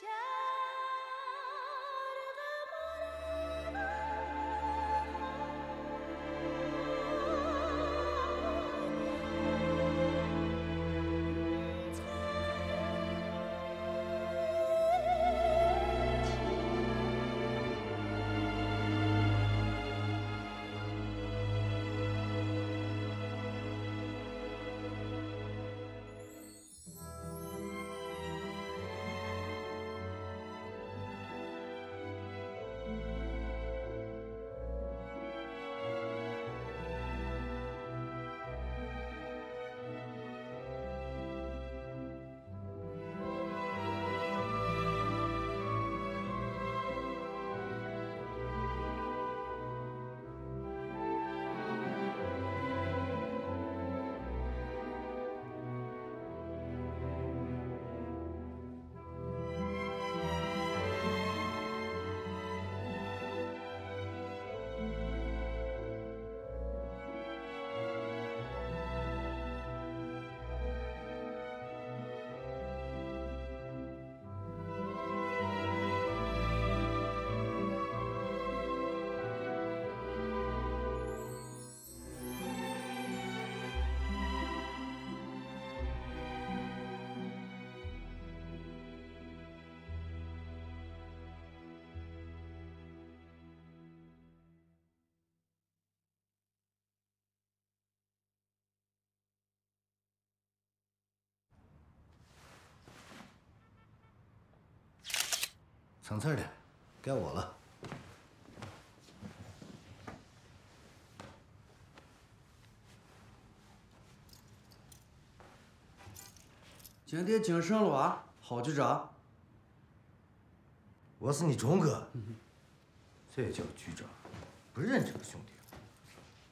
相。层次的，该我了。今天精神了吧，郝局长？我是你忠哥，这叫局长，不认这个兄弟。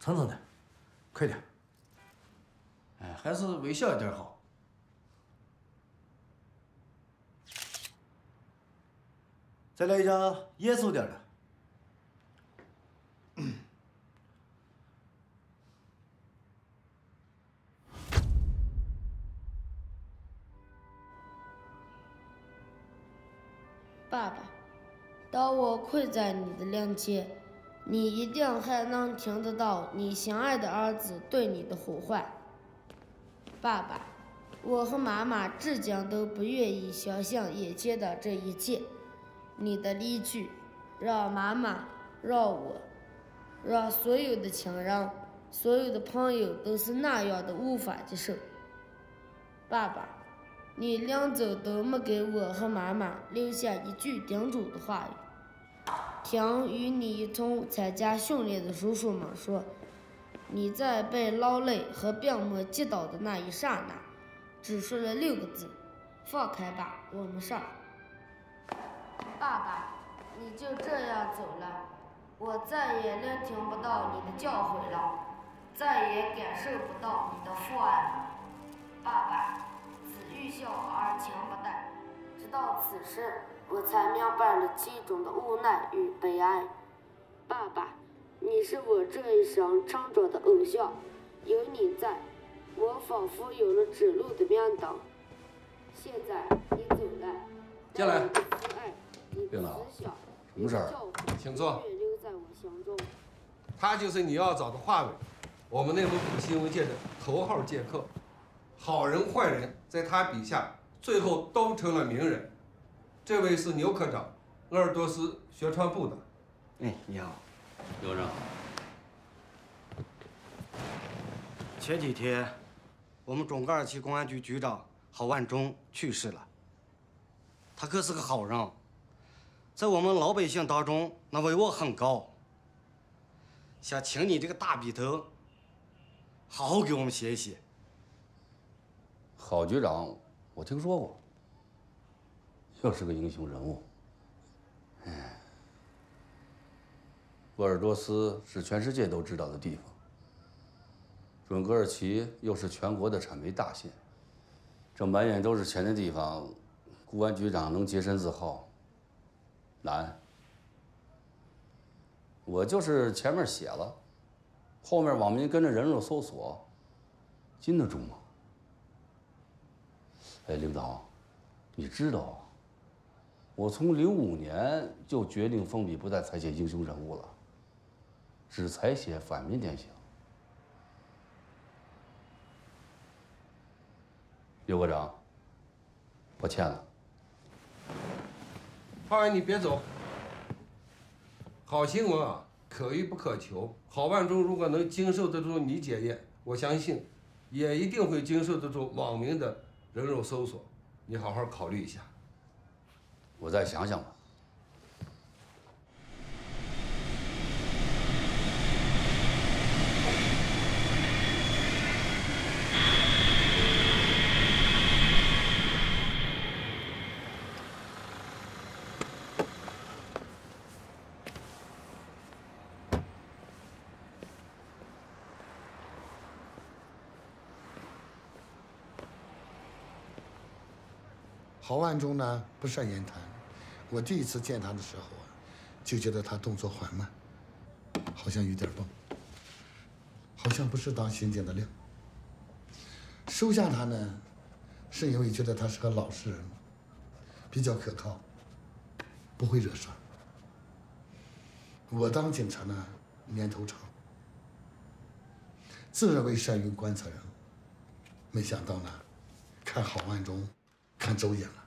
蹭蹭的，快点。哎，还是微笑一点好。再来一张严肃点的。爸爸，当我跪在你的灵前，你一定还能听得到你心爱的儿子对你的呼唤。爸爸，我和妈妈至今都不愿意相信眼前的这一切。你的离去，让妈妈，让我，让所有的亲人、所有的朋友都是那样的无法接受。爸爸，你临走都没给我和妈妈留下一句叮嘱的话语。听与你一同参加训练的叔叔们说，你在被劳累和病魔击倒的那一刹那，只说了六个字：“放开吧，我们上。”爸爸，你就这样走了，我再也聆听不到你的教诲了，再也感受不到你的父爱了。爸爸，子欲孝而亲不待。直到此时，我才明白了其中的无奈与悲哀。爸爸，你是我这一生成长的偶像，有你在，我仿佛有了指路的明灯。现在你走了，进来。领导，什么事儿？请坐。他就是你要找的华伟，我们内蒙古新闻界的头号剑客，好人坏人在他笔下最后都成了名人。这位是牛科长，鄂尔多斯宣传部的。哎，你好，刘长。前几天，我们中格尔旗公安局局长郝万忠去世了。他可是个好人。在我们老百姓当中，那威望很高。想请你这个大笔头，好好给我们写一写。郝局长，我听说过，又是个英雄人物。哎，鄂尔多斯是全世界都知道的地方，准格尔旗又是全国的产煤大县，这满眼都是钱的地方，公安局长能洁身自好？难，我就是前面写了，后面网民跟着人肉搜索，禁得住吗？哎，领导，你知道，我从零五年就决定封笔不再采写英雄人物了，只采写反面典型。刘科长，抱歉了。浩然，你别走。好新闻啊，可遇不可求。郝万忠如果能经受得住你检验，我相信，也一定会经受得住网民的人肉搜索。你好好考虑一下。我再想想吧。郝万忠呢不善言谈，我第一次见他的时候啊，就觉得他动作缓慢，好像有点笨，好像不是当刑警的料。收下他呢，是因为觉得他是个老实人，比较可靠，不会惹事。我当警察呢年头长，自认为善于观察人，没想到呢，看郝万忠。看走眼了。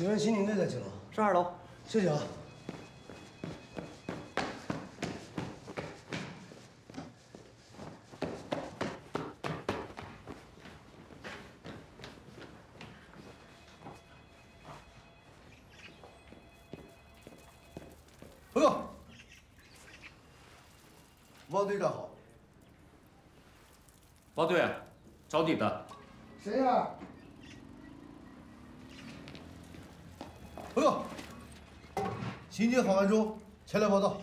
请问刑警队在几楼？上二楼。谢谢啊。报告，王队长好。王队，找你的。谁呀？报告，刑警郝万忠前来报道。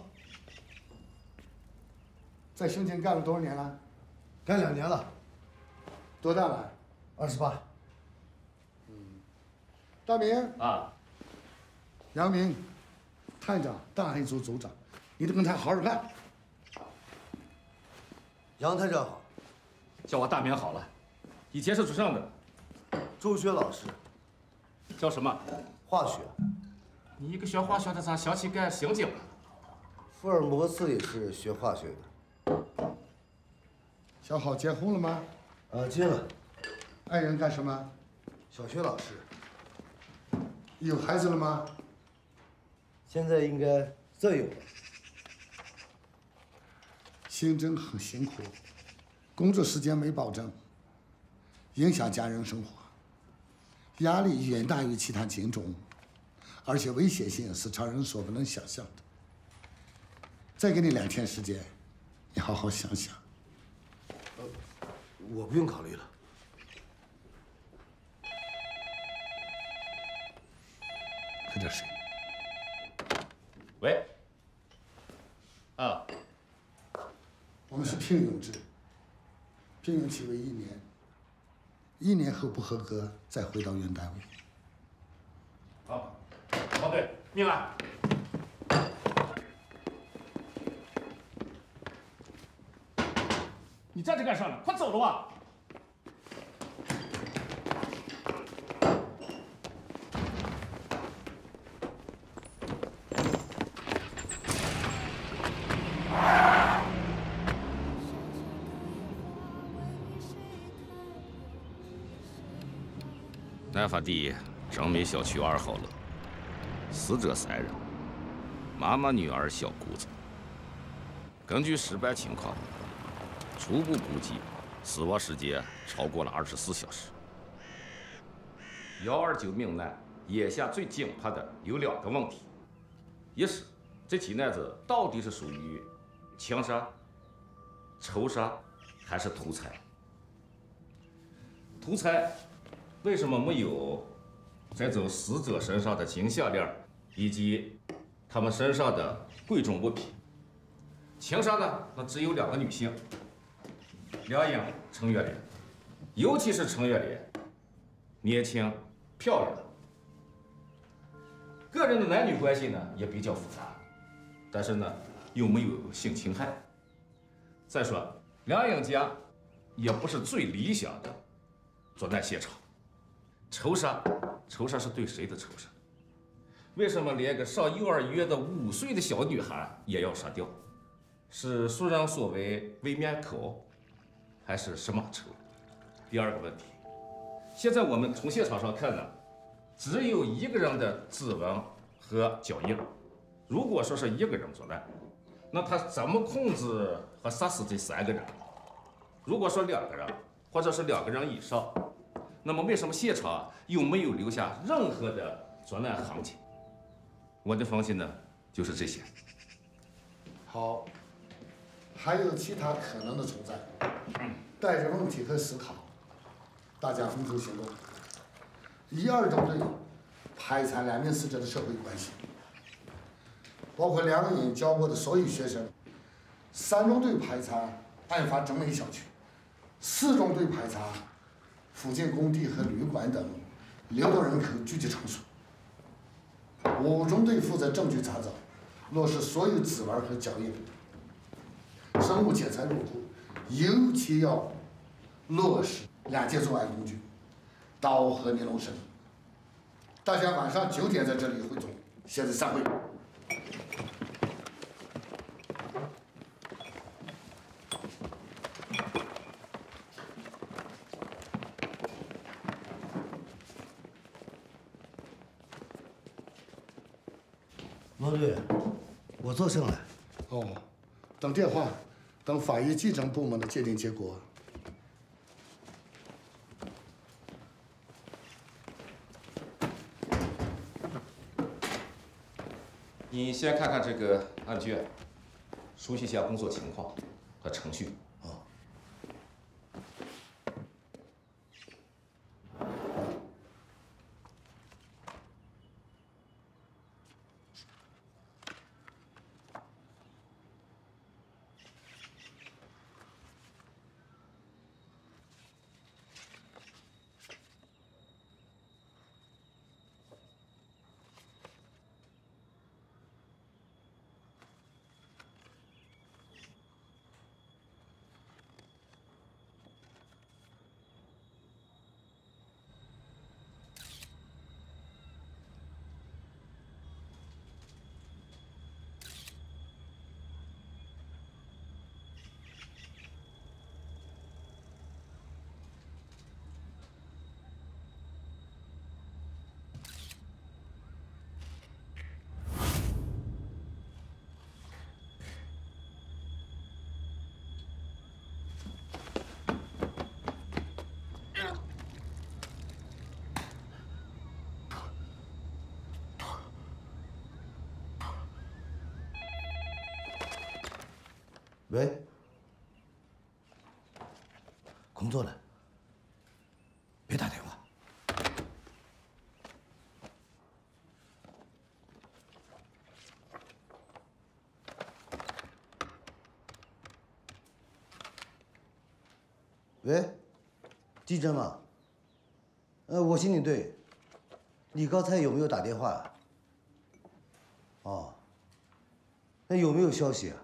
在刑警干了多少年了？干两年了。多大了？二十八。嗯。大明。啊。杨明，探长，大案组组长，你得跟他好好干。杨探长好。叫我大明好了，以前是主上的。周学老师。叫什么？化学。你一个学化学的咋想起干刑警了？福尔摩斯也是学化学的。小好结婚了吗？啊，结了。爱人干什么？小学老师。有孩子了吗？现在应该再有了。刑侦很辛苦，工作时间没保证，影响家人生活，压力远大于其他警种，而且危险性是常人所不能想象的。再给你两天时间，你好好想想。呃，我不用考虑了。喝点水。喂。啊。我们是聘用制，聘用期为一年，一年后不合格再回到原单位。好，王队，命案。你站着干啥呢？快走了吧！南法第一，张梅小区二号楼，死者三人，妈妈、女儿、小姑子。根据尸斑情况，初步估计死亡时间超过了二十四小时。幺二九命案眼下最紧迫的有两个问题：一是这起案子到底是属于枪杀、仇杀还是图财？图财为什么没有摘走死者身上的金项链以及他们身上的贵重物品？情杀呢？那只有两个女性，梁颖、程月莲，尤其是程月莲，年轻漂亮，个人的男女关系呢也比较复杂，但是呢又没有性侵害。再说梁颖家也不是最理想的。作案现场，仇杀，仇杀是对谁的仇杀？为什么连个上幼儿园的五岁的小女孩也要杀掉？是俗人所为为面口，还是什么仇？第二个问题，现在我们从现场上看呢，只有一个人的指纹和脚印。如果说是一个人作案，那他怎么控制和杀死这三个人？如果说两个人，或者是两个人以上？那么为什么现场又没有留下任何的作案痕迹？我的分析呢，就是这些。好，还有其他可能的存在，带着问题和思考，大家分头行动。一、二中队排查两名死者的社会关系，包括梁颖教过的所有学生。三中队排查案发整美小区，四中队排查。附近工地和旅馆等流动人口聚集场所。五中队负责证据查找，落实所有指纹和脚印。生物检材入库，尤其要落实两件作案工具：刀和尼龙绳。大家晚上九点在这里汇总，现在散会。王队，我做证了。哦，等电话，等法医技侦部门的鉴定结果。你先看看这个案卷，熟悉一下工作情况和程序。喂，工作了，别打电话。喂，记者吗？呃，我刑警队。你刚才有没有打电话？哦，那有没有消息啊？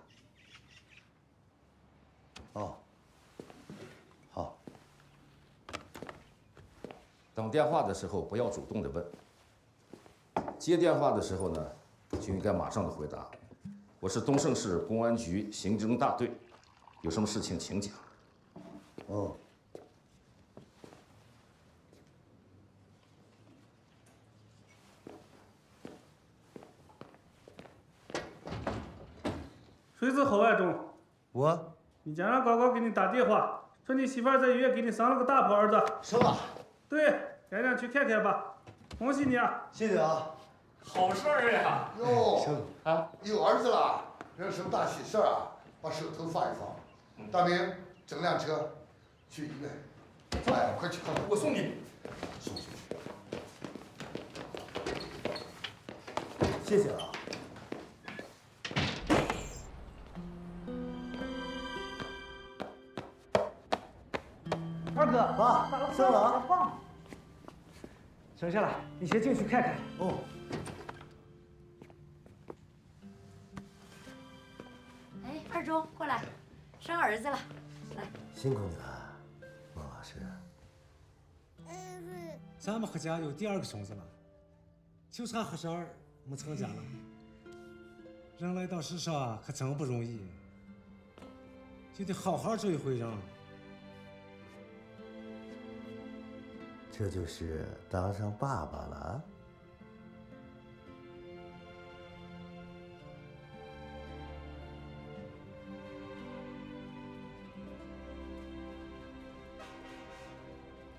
电话的时候不要主动的问。接电话的时候呢，就应该马上的回答。我是东胜市公安局刑侦大队，有什么事情请讲。哦。谁是侯爱忠？我，你家上刚刚给你打电话，说你媳妇在医院给你生了个大胖儿子。生了。对。赶紧去看看吧，恭喜你啊！谢谢啊。好事儿呀！哟，啊，有儿子了，这是什么大喜事儿啊？把手头放一放。大明，整辆车去医院。哎，快去看看。我送你。送出去。谢谢啊。二哥，爸，生了啊？生下了，你先进去看看。哦。哎，二中，过来，生儿子了，来。辛苦你了，孟老师。咱们何家有第二个孙子了，就差何十二没成家了。人来到世上可真不容易，就得好好做一回人。这就是当上爸爸了。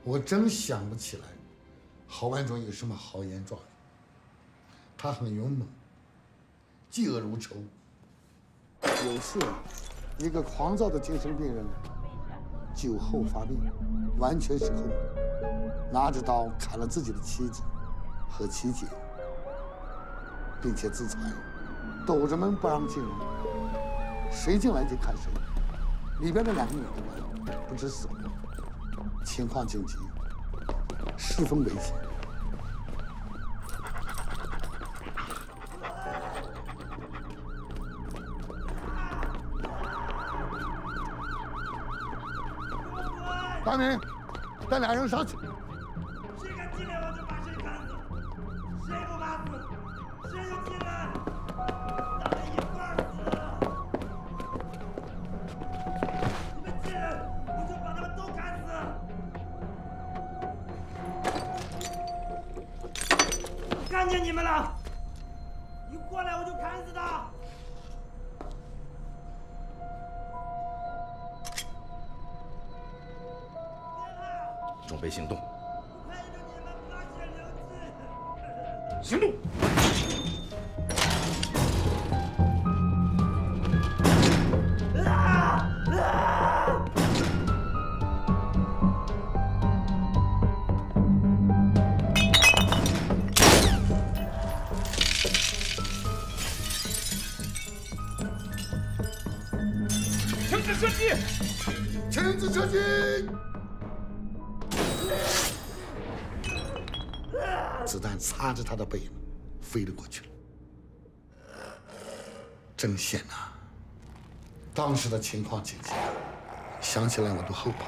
我真想不起来，郝万忠有什么豪言壮语。他很勇猛，嫉恶如仇。有次，一个狂躁的精神病人酒后发病，完全失控，拿着刀砍了自己的妻子和妻姐，并且自残，堵着门不让进人，谁进来就砍谁。里边的两个女的们不知死活。情况紧急，十分危险。大明，带俩人上去。你们了，你过来我就砍死他。准备行动。他的背影飞了过去了，真险呐！当时的情况紧急，想起来我都后怕。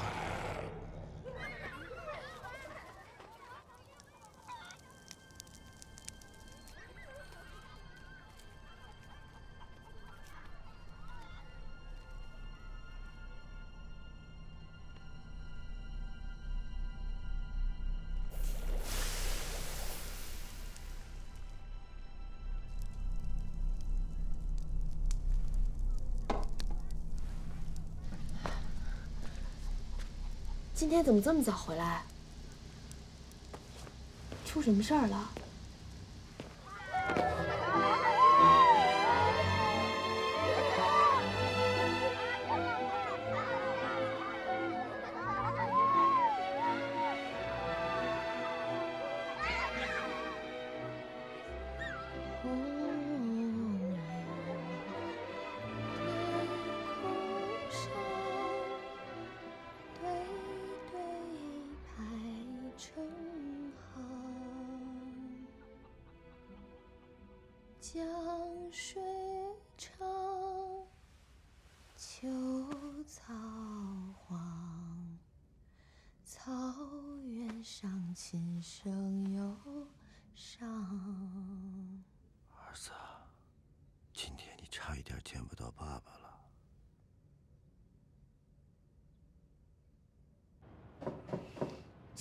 你怎么这么早回来？出什么事儿了？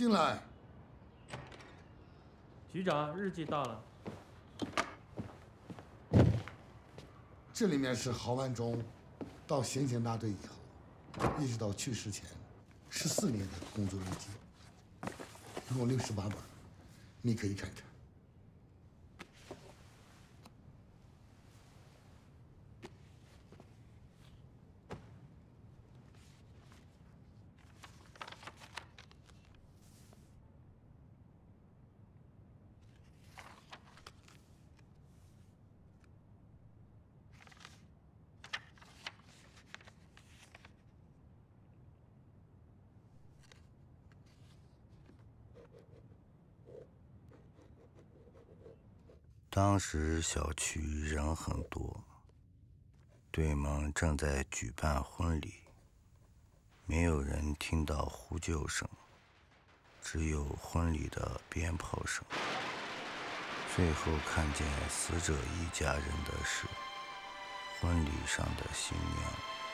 进来。局长，日记到了。这里面是郝万忠到刑警大队以后，一直到去世前十四年的工作日记，一共六十八本，你可以看看。当时小区人很多，对门正在举办婚礼，没有人听到呼救声，只有婚礼的鞭炮声。最后看见死者一家人的是婚礼上的新娘。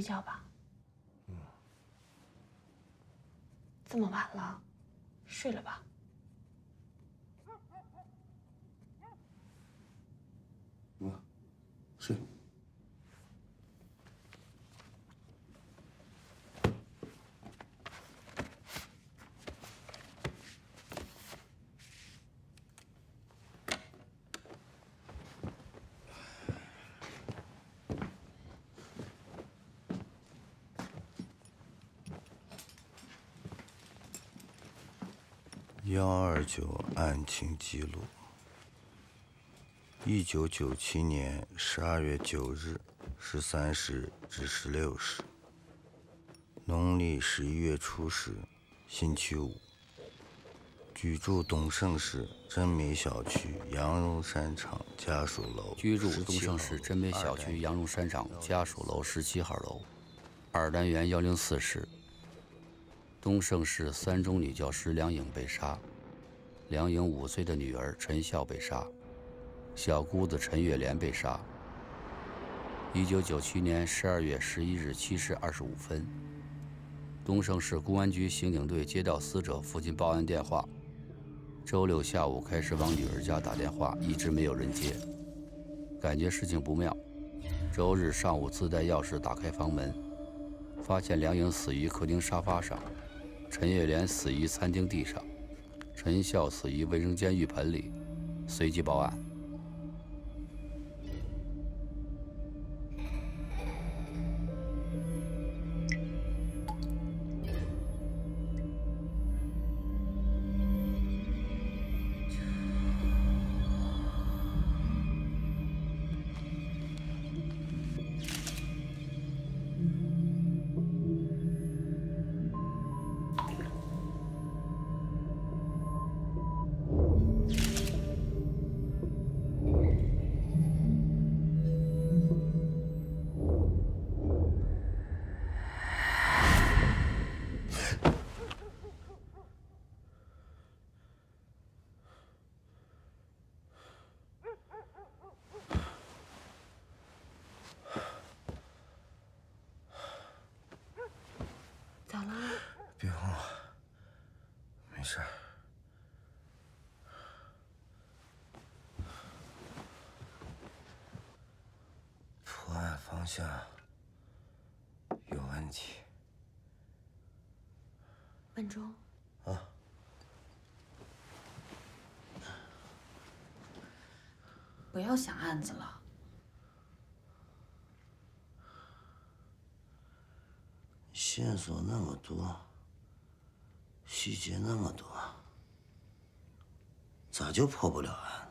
睡觉吧。嗯，这么晚了，睡了吧。嗯，睡。幺二九案情记录：一九九七年十二月九日十三时至十六时，农历十一月初十，星期五，居住东胜市真美小区羊绒衫厂家属楼。居住东胜市真美小区羊绒衫厂家属楼十七号楼，二单元幺零四室。东胜市三中女教师梁颖被杀，梁颖五岁的女儿陈笑被杀，小姑子陈月莲被杀。一九九七年十二月十一日七时二十五分，东胜市公安局刑警队接到死者父亲报案电话，周六下午开始往女儿家打电话，一直没有人接，感觉事情不妙。周日上午自带钥匙打开房门，发现梁颖死于客厅沙发上。陈月莲死于餐厅地上，陈笑死于卫生间浴盆里，随即报案。方向有问题。万忠。啊。不要想案子了。线索那么多，细节那么多，咋就破不了案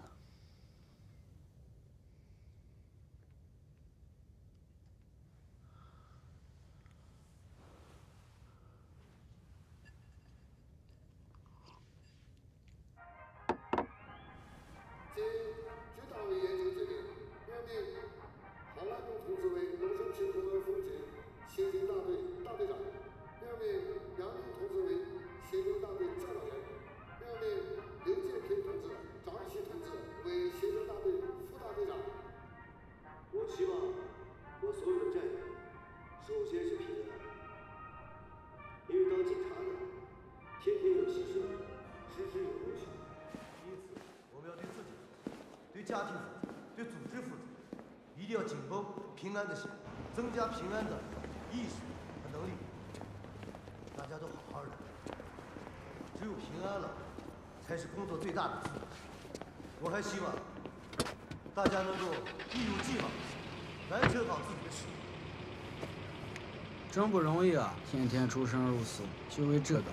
真不容易啊，天天出生入死，就为这个。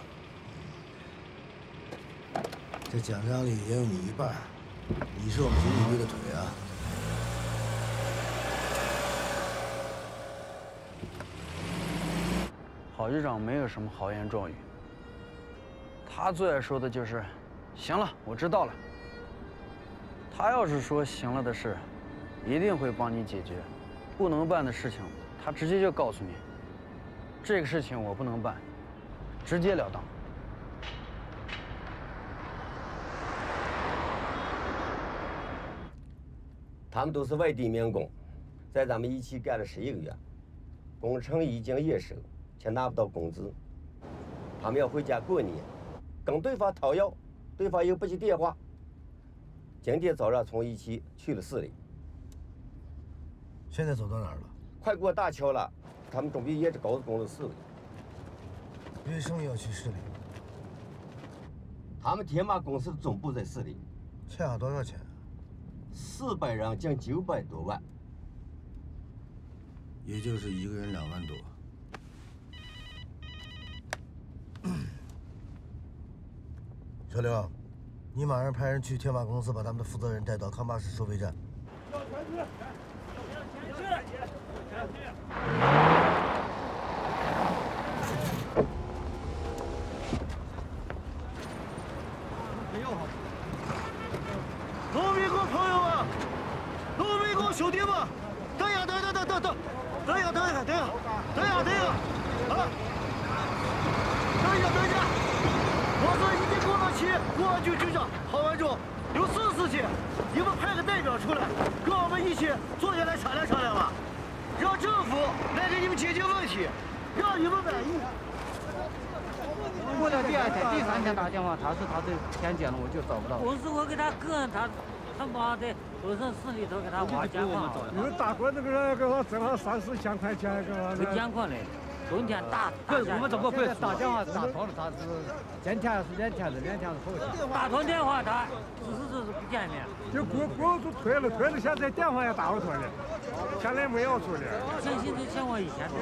这奖章里也有你一半，你是我们警警队的腿啊！郝局长没有什么豪言壮语，他最爱说的就是“行了，我知道了”。他要是说行了的事，一定会帮你解决；不能办的事情，他直接就告诉你。这个事情我不能办，直截了当。他们都是外地民工，在咱们一起干了十一个月，工程已经验收，却拿不到工资。他们要回家过年，跟对方讨要，对方又不接电话。今天早上从一期去了市里，现在走到哪儿了？快过大桥了，他们准备沿着高速公路市里。为什么要去市里？他们天马公司的总部在市里。欠下多少钱？四百人近九百多万，也就是一个人两万多。小刘，你马上派人去天马公司，把他们的负责人带到康巴市收费站。农民工朋友们，农民工兄弟们，等一下，等等等等等，等一下，等一下，等一下，等一下，等一下，啊！等一下，等一下，我是一级工程企业公安局局长郝万忠，有事事情，你们派个代表出来，跟我们一起坐下来商量商量吧，让政府来给你们解决问题，让你们满意。过了第二天、第三天打电话，他说他这天检了，我就找不到。我说我给他个人，他他妈的，我上市里头给他挖监矿。你们打过那个人给他挣了三四千块钱，给我。是监矿的，冬天打。可是我们怎么会打电话打通了，他是今天是两天是两天是后天。打通电话他只是只是不见面。就工工都退了，退了，现在电话也打不通了，现在没有做的。现现在像我以前多。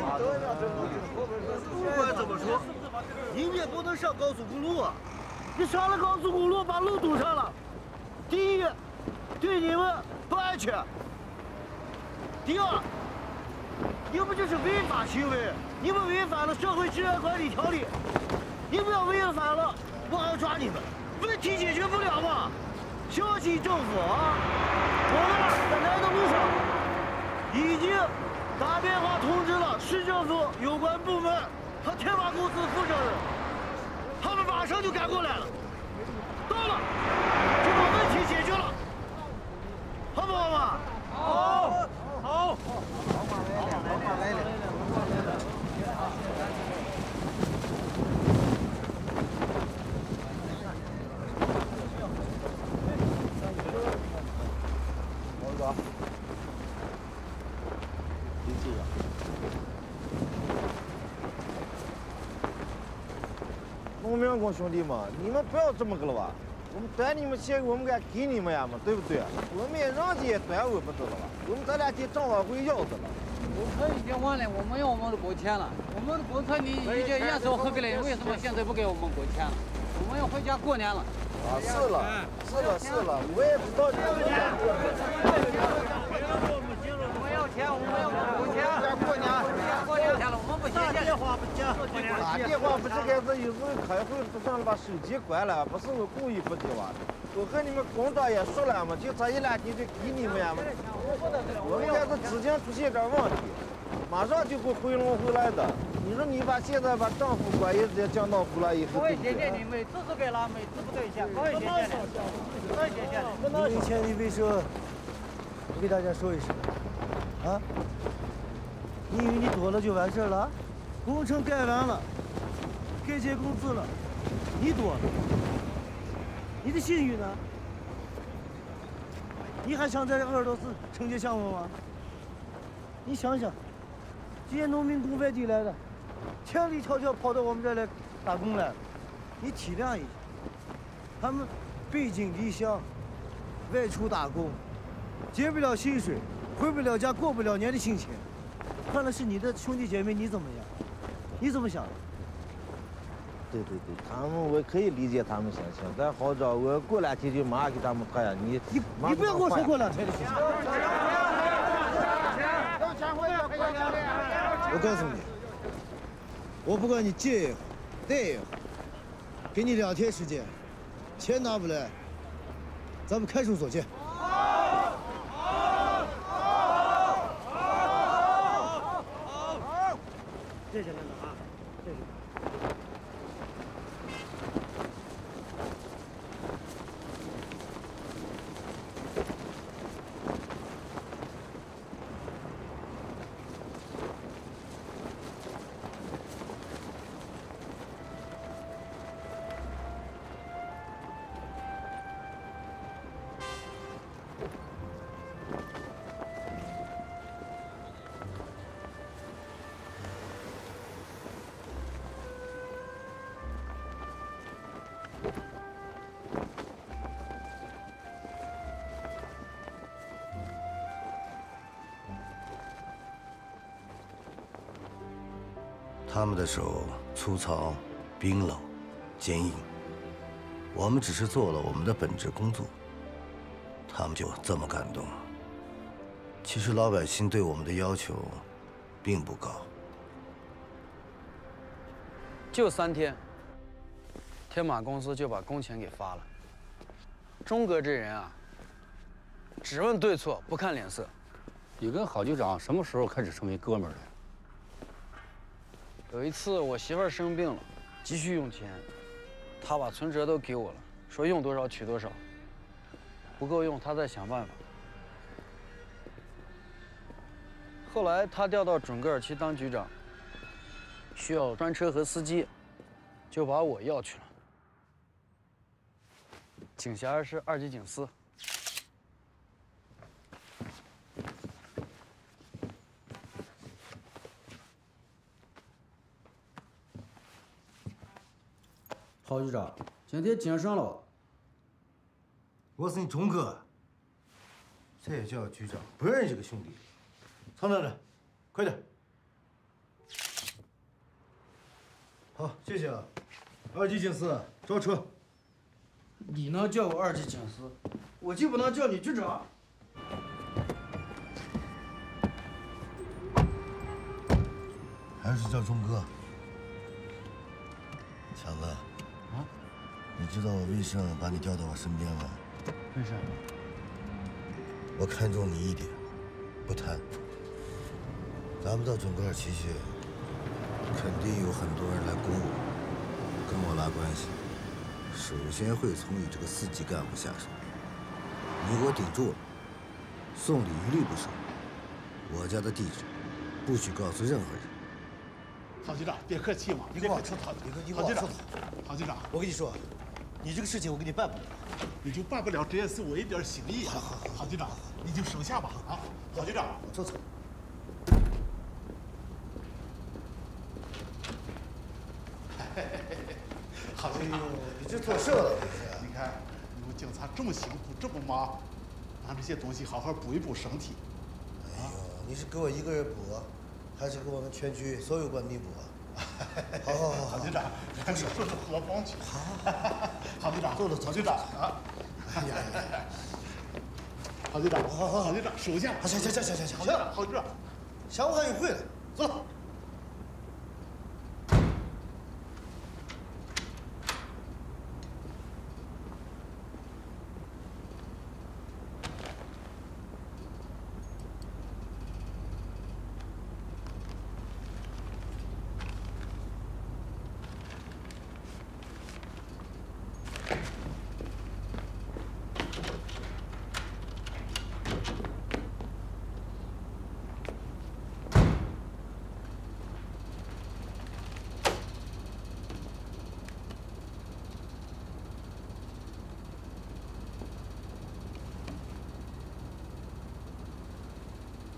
不管怎么说。你也不能上高速公路啊！你上了高速公路，把路堵上了。第一，对你们不安全；第二，你们就是违法行为，你们违反了社会治安管理条例。你们要违反了，我还要抓你们。问题解决不了吗？相信政府啊！我们在来的路上已经打电话通知了市政府有关部门。和天马公司负责人，他们马上就赶过来了。到了，就把问题解决了，好不好嘛？好，好。老马来了，老马来了。王哥，你记着。工兄弟们，你们不要这么个了吧？我们端你们钱，我们该给你们呀嘛，对不对？我们也人家也端我们得了吧？我们这两天正好回要的了。工程已经完了，我们要我们的工钱了。我们的工程你已经验收合格了，为什么现在不给我们工钱了？我们要回家过年了。啊，是了，是了，是了，我也不知道。我们要钱，我们要工钱。过年，过年前了，我们不打电话不接，打电话不接该是有时候开会不上了把手机关了，不是我故意不接话的。我和你们工长也说了嘛，就这一两天就给你们呀嘛。我们要是资金出现点问题，马上就会回笼回来的。你说你把现在把政府关系直接降到回来以后，对不对？谢谢你，每次都给了，每次不给钱，你，各位谢谢你。以前你为什么不给大家说一声？啊？你以为你躲了就完事了？工程盖完了，该结工资了，你多了，你的信誉呢？你还想在鄂尔多斯承接项目吗？你想想，这些农民工外地来的，千里迢迢跑到我们这儿来打工来，你体谅一下，他们背井离乡，外出打工，结不了薪水，回不了家，过不了年的心情，换了是你的兄弟姐妹，你怎么样？你怎么想？对对对，他们我可以理解他们心情，但好找我过两天就马上给他们谈呀。你你你不要跟我说过两天的事情。我告诉你，我不管你借也好，贷也好，给你两天时间，钱拿不来，咱们看守所见。谢谢他们的手粗糙、冰冷、坚硬。我们只是做了我们的本职工作，他们就这么感动。其实老百姓对我们的要求并不高。就三天，天马公司就把工钱给发了。钟哥这人啊，只问对错，不看脸色。你跟郝局长什么时候开始成为哥们儿的？有一次我媳妇儿生病了，急需用钱，他把存折都给我了，说用多少取多少，不够用他再想办法。后来他调到准格尔旗当局长，需要专车和司机，就把我要去了。警衔是二级警司。郝局长，今天精神了。我是你忠哥，这也叫局长，不认识个兄弟。藏着呢，快点。好，谢谢啊。二级警司，招车。你能叫我二级警司，我就不能叫你局长。还是叫忠哥。强子，啊？你知道我为什么把你调到我身边吗？为啥？我看中你一点，不贪。咱们到准格尔奇去，肯定有很多人来攻我，跟我拉关系。首先会从你这个四级干部下手。你给我顶住了，送礼一律不收。我家的地址，不许告诉任何人。郝局长，别客气嘛，你给我出头，你给你给我出头。郝局长，我跟你说，你这个事情我给你办不了，你就办不了，这也是我一点心意。好好好，郝局长，你就收下吧啊，郝局长，走走。郝局长，你这做事了，你看，你们警察这么辛苦，这么忙，拿这些东西好好补一补身体。哎呦，你是给我一个人补，还是给我们全局所有官兵补？好好好，郝局长，你说说何方去？好，郝局 长，坐坐，曹局长啊！哎呀呀，郝局长，好好好，郝局长，手下。行行行行行行，郝局长，郝局长，下午还有会呢，走。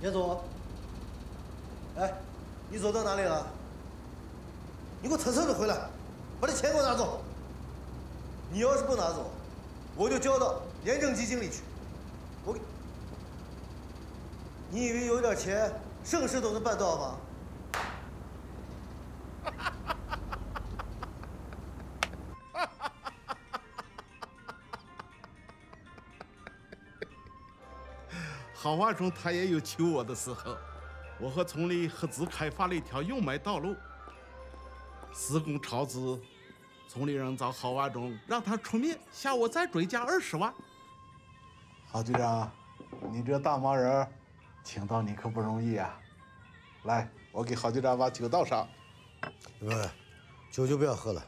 别走！哎，你走到哪里了？你给我蹭蹭的回来，把这钱给我拿走。你要是不拿走，我就交到廉政基金里去。我给，你以为有点钱，盛世都能办到吗？郝万忠他也有求我的时候，我和村里合资开发了一条永麦道路。施工超支，村里人找郝万忠让他出面向我再追加二十万。郝局长，你这大忙人，请到你可不容易啊！来，我给郝局长把酒倒上。喂，酒就不要喝了。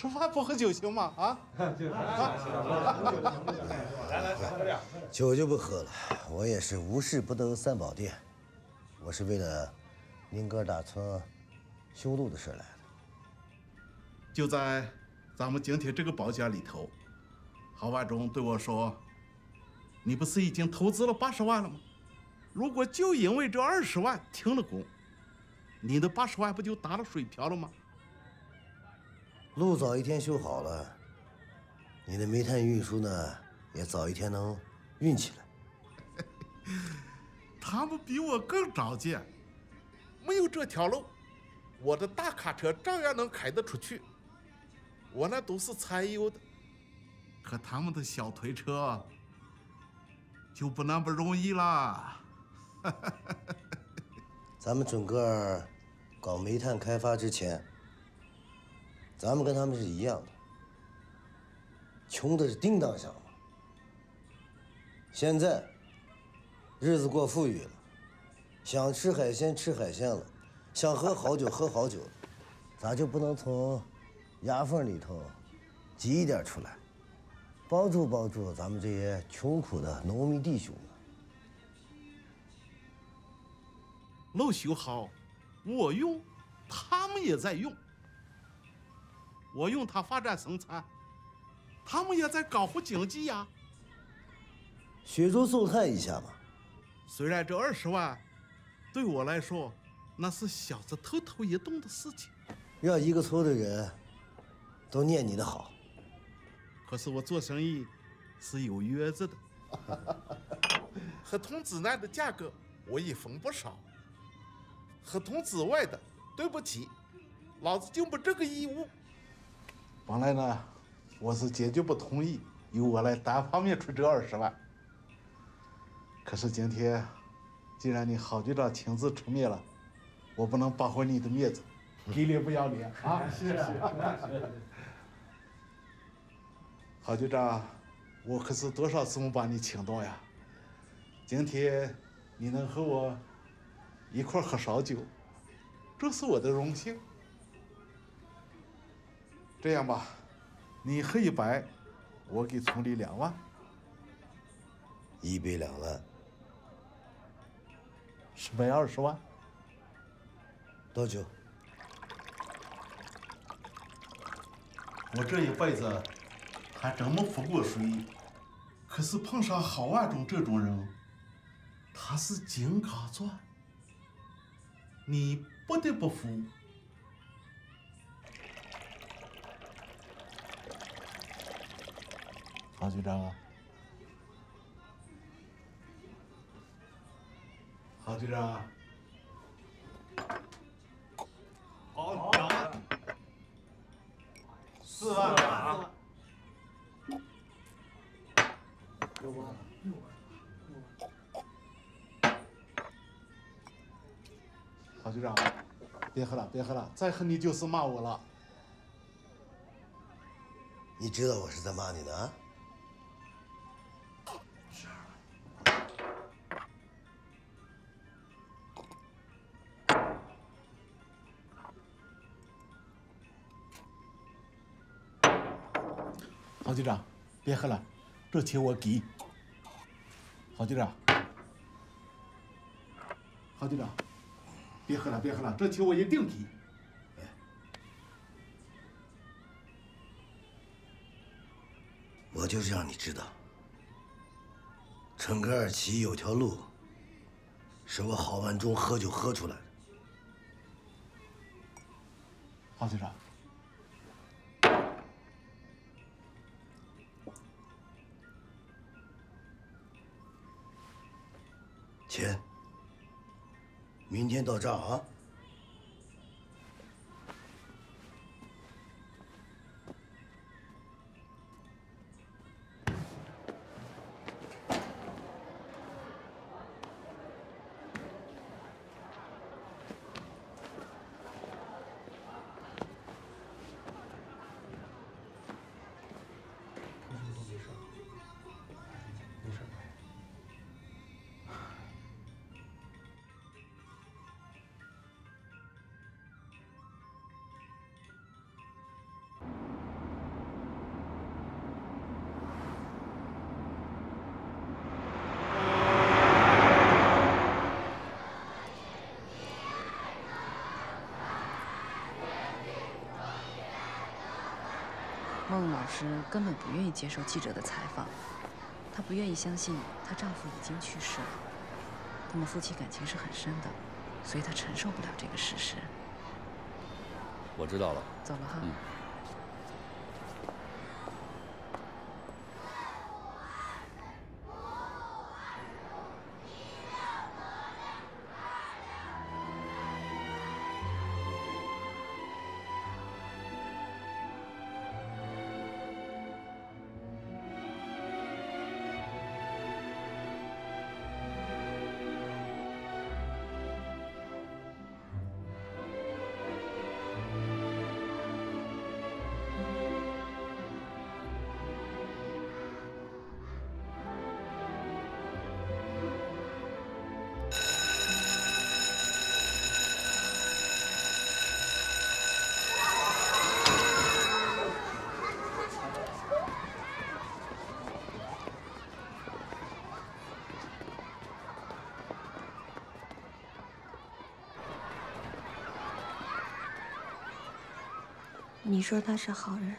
吃饭不喝酒行吗？啊？来来，喝点。酒就不喝了，我也是无事不登三宝殿。我是为了宁格尔大村修路的事来的。就在咱们今天这个包间里头，郝万忠对我说：“你不是已经投资了八十万了吗？如果就因为这二十万停了工，你的八十万不就打了水漂了吗？”路早一天修好了，你的煤炭运输呢，也早一天能运起来。他们比我更着急，没有这条路，我的大卡车照样能开得出去。我那都是柴油的，可他们的小推车就不那么容易啦。咱们准个搞煤炭开发之前。咱们跟他们是一样的，穷的是叮当响嘛。现在日子过富裕了，想吃海鲜吃海鲜了，想喝好酒喝好酒了，咋就不能从牙缝里头挤一点出来，帮助帮助咱们这些穷苦的农民弟兄呢？路修好，我用，他们也在用。我用它发展生产，他们也在搞活经济呀。雪中送炭一下嘛。虽然这二十万，对我来说，那是小子偷偷一动的事情。让一个村的人都念你的好。可是我做生意是有约子的，合同之内的价格我一分不少。合同之外的，对不起，老子就没这个义务。本来呢，我是坚决不同意由我来单方面出这二十万。可是今天，既然你郝局长亲自出面了，我不能驳回你的面子，给脸不要脸啊！是是。郝局长，我可是多少次没把你请到呀？今天你能和我一块喝烧酒，这是我的荣幸。这样吧，你喝一百，我给村里两万。一百两万，十百二十万。多久？我这一辈子还真没服过谁，可是碰上郝万忠这种人，他是金刚钻，你不得不服。郝局长，郝局长，好，四万，六万，郝局长，别喝了，别喝了，再喝你就是骂我了。你知道我是在骂你呢？郝局长，别喝了，这钱我给。郝局长，郝局长，别喝了，别喝了，这钱我一定给。我就是让你知道，陈格尔旗有条路是我郝万忠喝酒喝出来的。郝局长，钱，明天到账啊。不愿意接受记者的采访，她不愿意相信她丈夫已经去世了。他们夫妻感情是很深的，所以她承受不了这个事实。我知道了。走了哈。嗯。你说他是好人，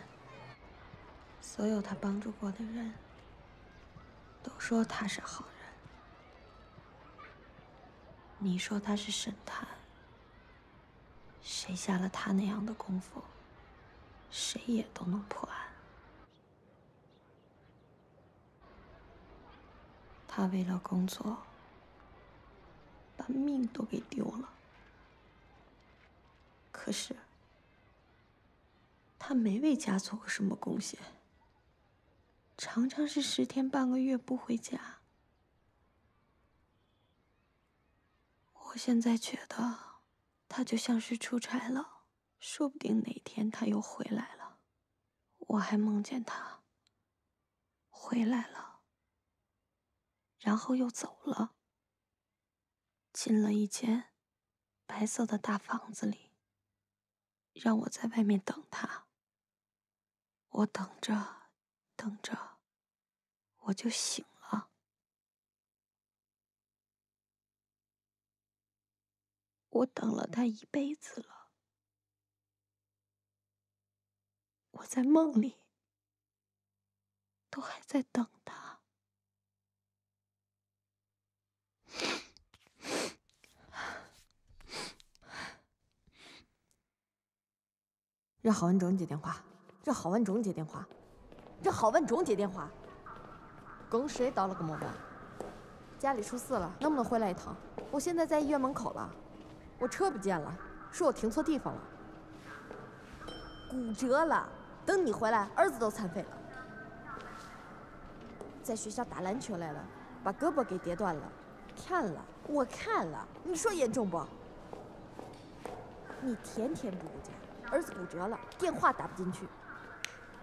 所有他帮助过的人都说他是好人。你说他是神探，谁下了他那样的功夫，谁也都能破案。他为了工作，把命都给丢了，可是。他没为家做过什么贡献，常常是十天半个月不回家。我现在觉得，他就像是出差了，说不定哪天他又回来了。我还梦见他回来了，然后又走了，进了一间白色的大房子里，让我在外面等他。我等着，等着，我就醒了。我等了他一辈子了。我在梦里都还在等他。让郝文忠接电话。让郝万忠接电话，让郝万忠接电话。公事到了个么晚，家里出事了，能不能回来一趟？我现在在医院门口了，我车不见了，是我停错地方了，骨折了。等你回来，儿子都残废了。在学校打篮球来了，把胳膊给跌断了，看了，我看了，你说严重不？你天天不回家，儿子骨折了，电话打不进去。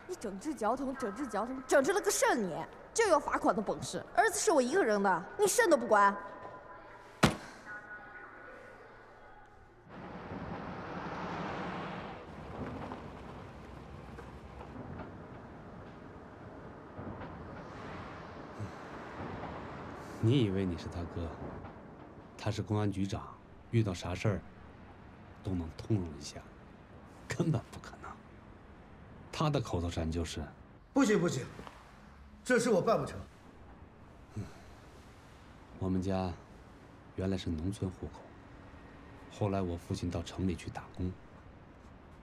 你整治交通，整治交通，整治了个甚你？就有罚款的本事。儿子是我一个人的，你肾都不管。你以为你是他哥，他是公安局长，遇到啥事儿都能通融一下，根本不可能。他的口头禅就是：“不行不行，这事我办不成。”我们家原来是农村户口，后来我父亲到城里去打工。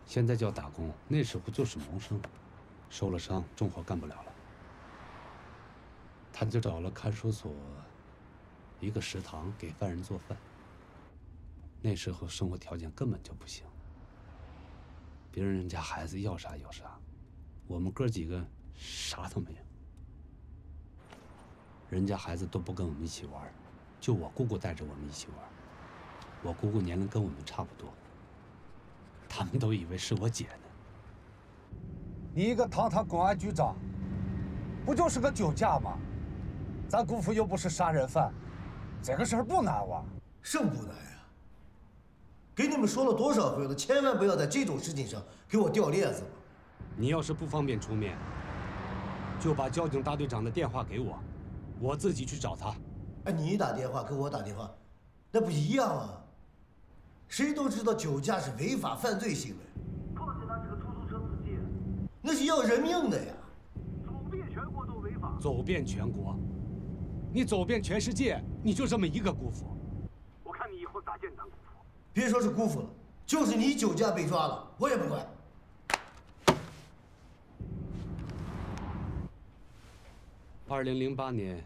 现在叫打工，那时候就是谋生，受了伤，重活干不了了，他就找了看守所一个食堂给犯人做饭。那时候生活条件根本就不行，别人家孩子要啥有啥，我们哥几个啥都没有。人家孩子都不跟我们一起玩，就我姑姑带着我们一起玩。我姑姑年龄跟我们差不多，他们都以为是我姐呢。你一个堂堂公安局长，不就是个酒驾吗？咱姑父又不是杀人犯，这个事儿不难哇。什么不难呀？给你们说了多少回了，千万不要在这种事情上给我掉链子嘛。你要是不方便出面，就把交警大队长的电话给我，我自己去找他。哎，你打电话跟我打电话，那不一样啊。谁都知道酒驾是违法犯罪行为，况且他是个出租车司机，那是要人命的呀。走遍全国都违法。走遍全国，你走遍全世界，你就这么一个姑父。我看你以后咋见咱姑父？别说是姑父了，就是你酒驾被抓了，我也不管。二零零八年，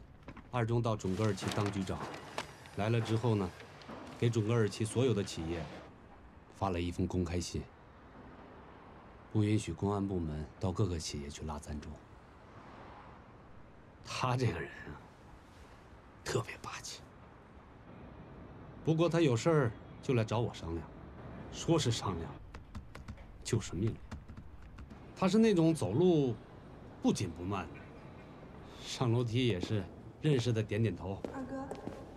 二中到准格尔旗当局长，来了之后呢，给准格尔旗所有的企业发了一封公开信，不允许公安部门到各个企业去拉赞助。他这个人啊，特别霸气。不过他有事儿就来找我商量，说是商量，就是命令。他是那种走路不紧不慢的。上楼梯也是认识的点点头，二哥，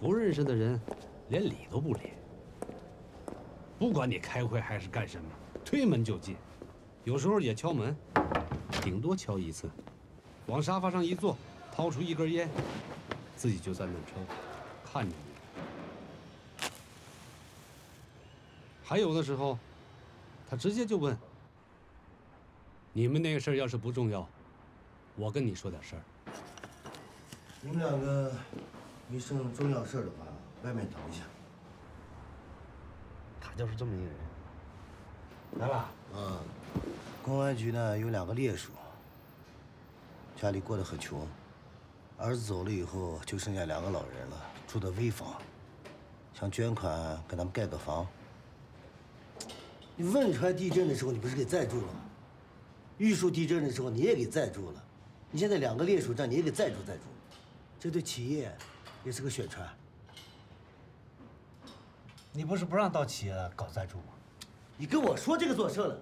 不认识的人连理都不理。不管你开会还是干什么，推门就进，有时候也敲门，顶多敲一次，往沙发上一坐，掏出一根烟，自己就在那抽，看着你。还有的时候，他直接就问：“你们那个事儿要是不重要，我跟你说点事儿。”你们两个没什么重要事的话，外面等一下。他就是这么一个人。来吧。嗯，公安局呢有两个烈属，家里过得很穷，儿子走了以后就剩下两个老人了，住的危房，想捐款给他们盖个房。你汶川地震的时候你不是给赞助了吗？玉树地震的时候你也给赞助了，你现在两个烈属这你也给赞助赞助。这对企业也是个宣传。你不是不让到企业搞赞助吗？你跟我说这个做甚了？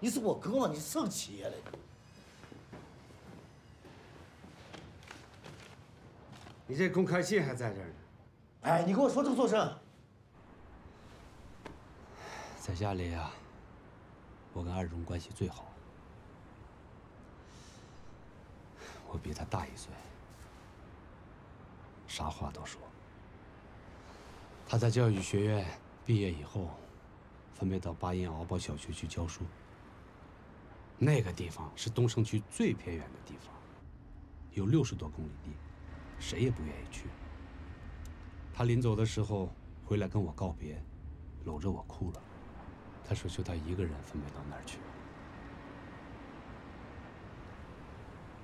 你是我哥吗？你是什么企业了？你这公开信还在这儿呢。哎，你跟我说这个做甚？在家里呀，我跟二中关系最好，我比他大一岁。啥话都说。他在教育学院毕业以后，分配到巴音敖包小学去教书。那个地方是东城区最偏远的地方，有六十多公里地，谁也不愿意去。他临走的时候回来跟我告别，搂着我哭了。他说就他一个人分配到那儿去。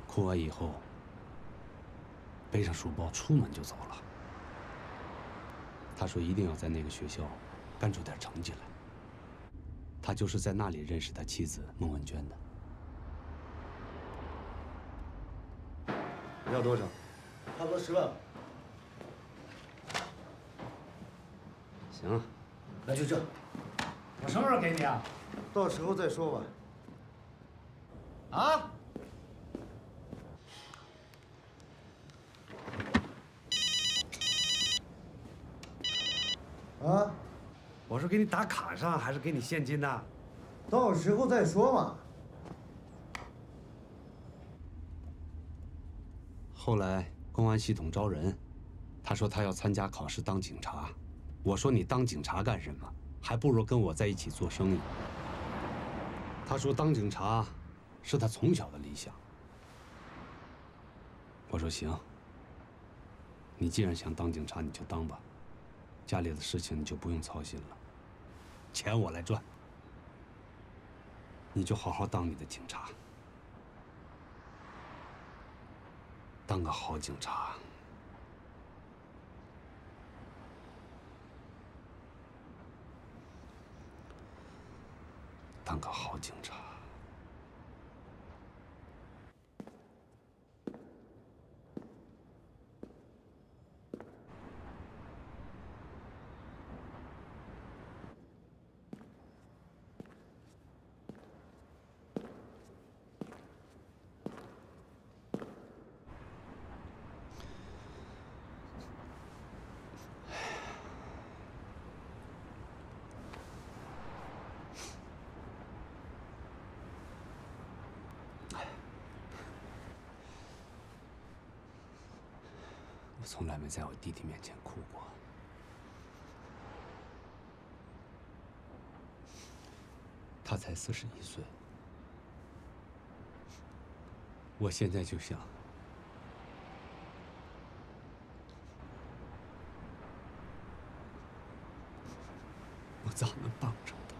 哭完以后。背上书包出门就走了。他说一定要在那个学校干出点成绩来。他就是在那里认识他妻子孟文娟的。要多少？差不多十万。行，那就这。我什么时候给你啊？到时候再说吧。啊？啊！我是给你打卡上还是给你现金呢？到时候再说嘛。后来公安系统招人，他说他要参加考试当警察。我说你当警察干什么？还不如跟我在一起做生意。他说当警察是他从小的理想。我说行，你既然想当警察，你就当吧。家里的事情你就不用操心了，钱我来赚。你就好好当你的警察，当个好警察。当个好警察。我从来没在我弟弟面前哭过。他才四十一岁，我现在就想，我咋能帮上他？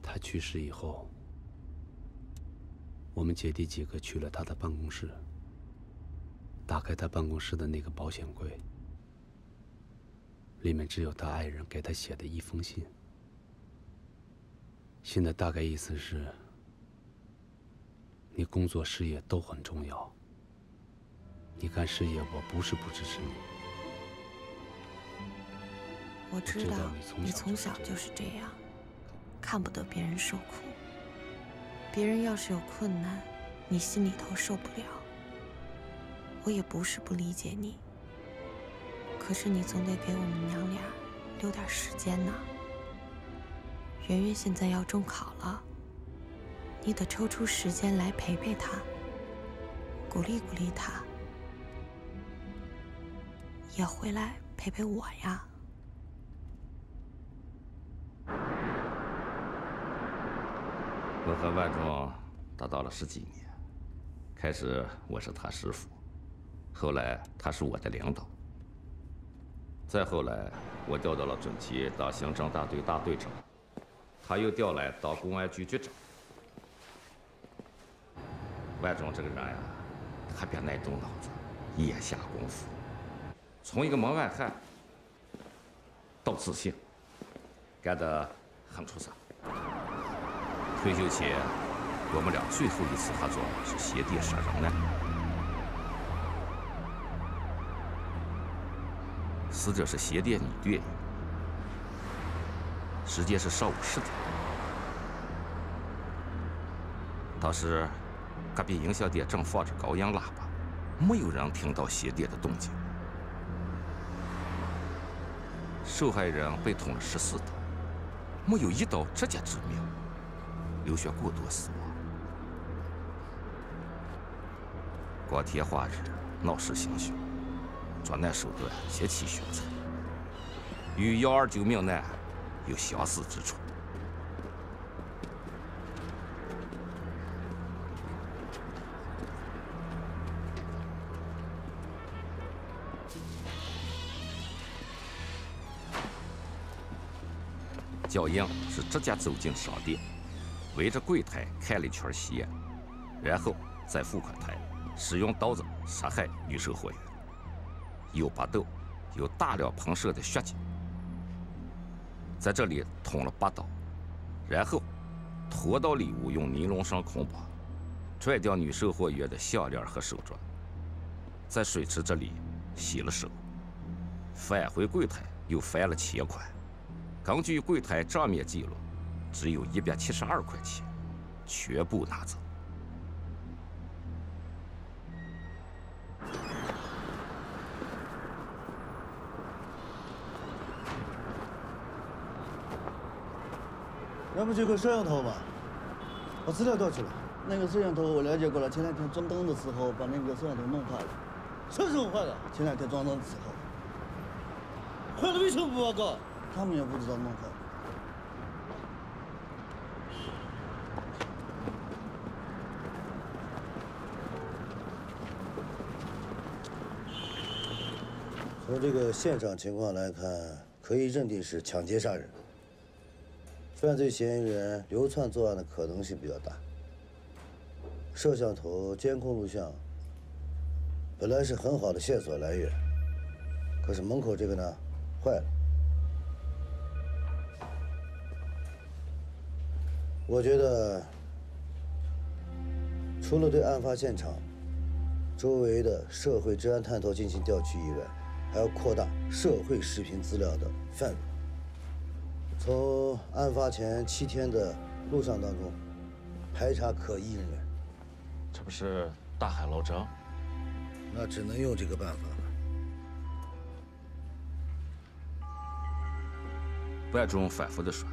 他去世以后，我们姐弟几个去了他的办公室，打开他办公室的那个保险柜，里面只有他爱人给他写的一封信。信的大概意思是：你工作事业都很重要，你干事业我不是不支持你。我知道你从小就是这样，看不得别人受苦。别人要是有困难，你心里头受不了。我也不是不理解你，可是你总得给我们娘俩留点时间呐。圆圆现在要中考了，你得抽出时间来陪陪她，鼓励鼓励她，也回来陪陪我呀。我和万忠搭档了十几年，开始我是他师傅，后来他是我的领导，再后来我调到了准提当刑侦大队大队长，他又调来当公安局局长。万忠这个人呀，特别爱动脑子，也下功夫，从一个门外汉到自信，干得很出色。退休前，我们俩最后一次合作是鞋店杀人案，死者是鞋店女店员，时间是上午十点。当时，隔壁音响店正放着高音喇叭，没有人听到鞋店的动静。受害人被捅了十四刀，没有一刀直接致命。流血过多死亡。光天化日，闹市行凶，作案手段极其凶残，与幺二九命案有相似之处。脚印是直接走进商店。围着柜台看了一圈鞋，然后在付款台。使用刀子杀害女售货员。有八斗，有大量喷射的血迹，在这里捅了八刀，然后拖到里屋用尼龙绳捆绑，拽掉女售货员的项链和手镯，在水池这里洗了手，返回柜台又翻了钱款。根据柜台账面记录。只有一百七十二块钱，全部拿走。要不就个摄像头吧，把资料调取了。那个摄像头我了解过了，前两天装灯的时候把那个摄像头弄坏了。什么时候坏的？前两天装灯的时候。坏了为什么不报告？他们也不知道弄坏。从这个现场情况来看，可以认定是抢劫杀人。犯罪嫌疑人流窜作案的可能性比较大。摄像头、监控录像本来是很好的线索来源，可是门口这个呢，坏了。我觉得，除了对案发现场周围的社会治安探头进行调取以外，还要扩大社会视频资料的范围。从案发前七天的录像当中排查可疑人员，这不是大海捞针？那只能用这个办法了。万忠反复的说，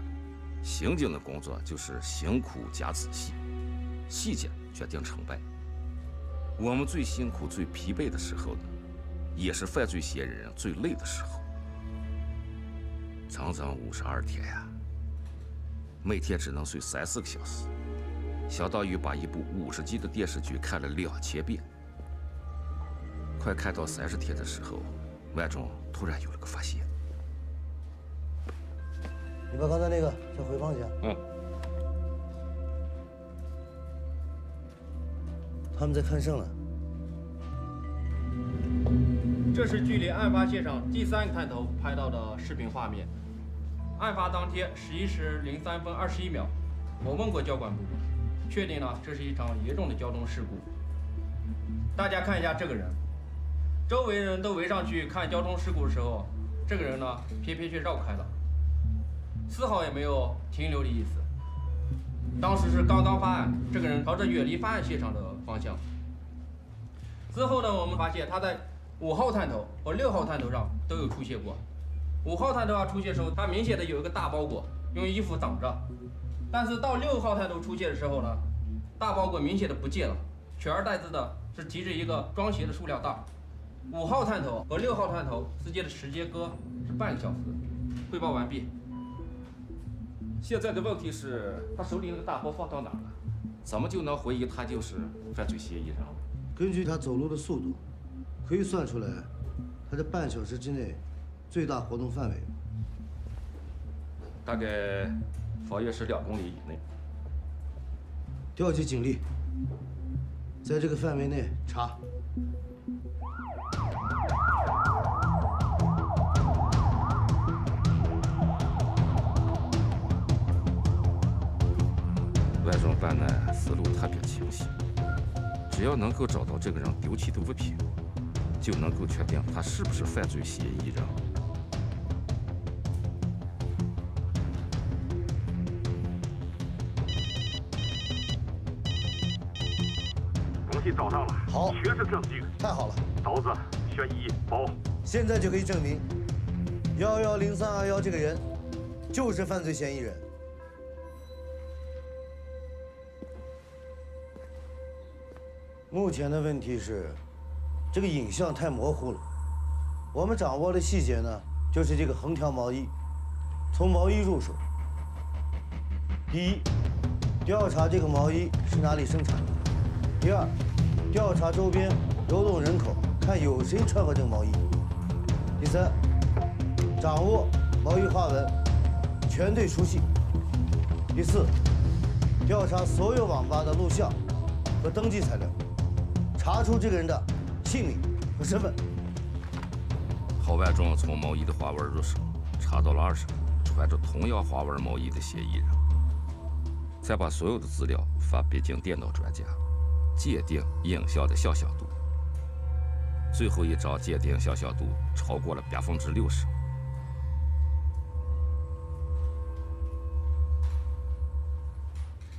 刑警的工作就是辛苦加仔细，细节决定成败。我们最辛苦、最疲惫的时候呢，也是犯罪嫌疑人最累的时候。整整五十二天呀，每天只能睡三四个小时，相当于把一部五十集的电视剧看了两千遍。快看到三十天的时候，万忠突然有了个发现。你把刚才那个先回放一下。嗯。他们在看胜了。这是距离案发现场第三个探头拍到的视频画面。案发当天十一时零三分二十一秒，我问过交管部门，确定了这是一场严重的交通事故。大家看一下这个人，周围人都围上去看交通事故的时候，这个人呢偏偏却绕开了，丝毫也没有停留的意思。当时是刚刚发案，这个人朝着远离发案现场的方向。之后呢，我们发现他在五号探头和六号探头上都有出现过。五号探头啊出现的时候，他明显的有一个大包裹，用衣服挡着。但是到六号探头出现的时候呢，大包裹明显的不见了，取而代之的是提着一个装鞋的塑料袋。五号探头和六号探头之间的时间隔是半个小时。汇报完毕。现在的问题是，他手里那个大包放到哪了？怎么就能怀疑他就是犯罪嫌疑人？根据他走路的速度，可以算出来，他这半小时之内最大活动范围大概方圆是两公里以内。调集警力，在这个范围内查。万忠办案思路特别清晰，只要能够找到这个人丢弃的物品，就能够确定他是不是犯罪嫌疑人。东西找到了，好，全是证据，太好了。刀子悬疑包，现在就可以证明，幺幺零三二幺这个人就是犯罪嫌疑人。目前的问题是，这个影像太模糊了。我们掌握的细节呢，就是这个横条毛衣。从毛衣入手，第一，调查这个毛衣是哪里生产的；第二，调查周边流动人口，看有谁穿过这个毛衣；第三，掌握毛衣花纹，全队熟悉；第四，调查所有网吧的录像和登记材料。查出这个人的姓名和身份。郝万忠从毛衣的花纹入手，查到了二十个穿着同样花纹毛衣的嫌疑人，再把所有的资料发北京电脑专家鉴定影像的像像度。最后一张鉴定像像度超过了百分之六十。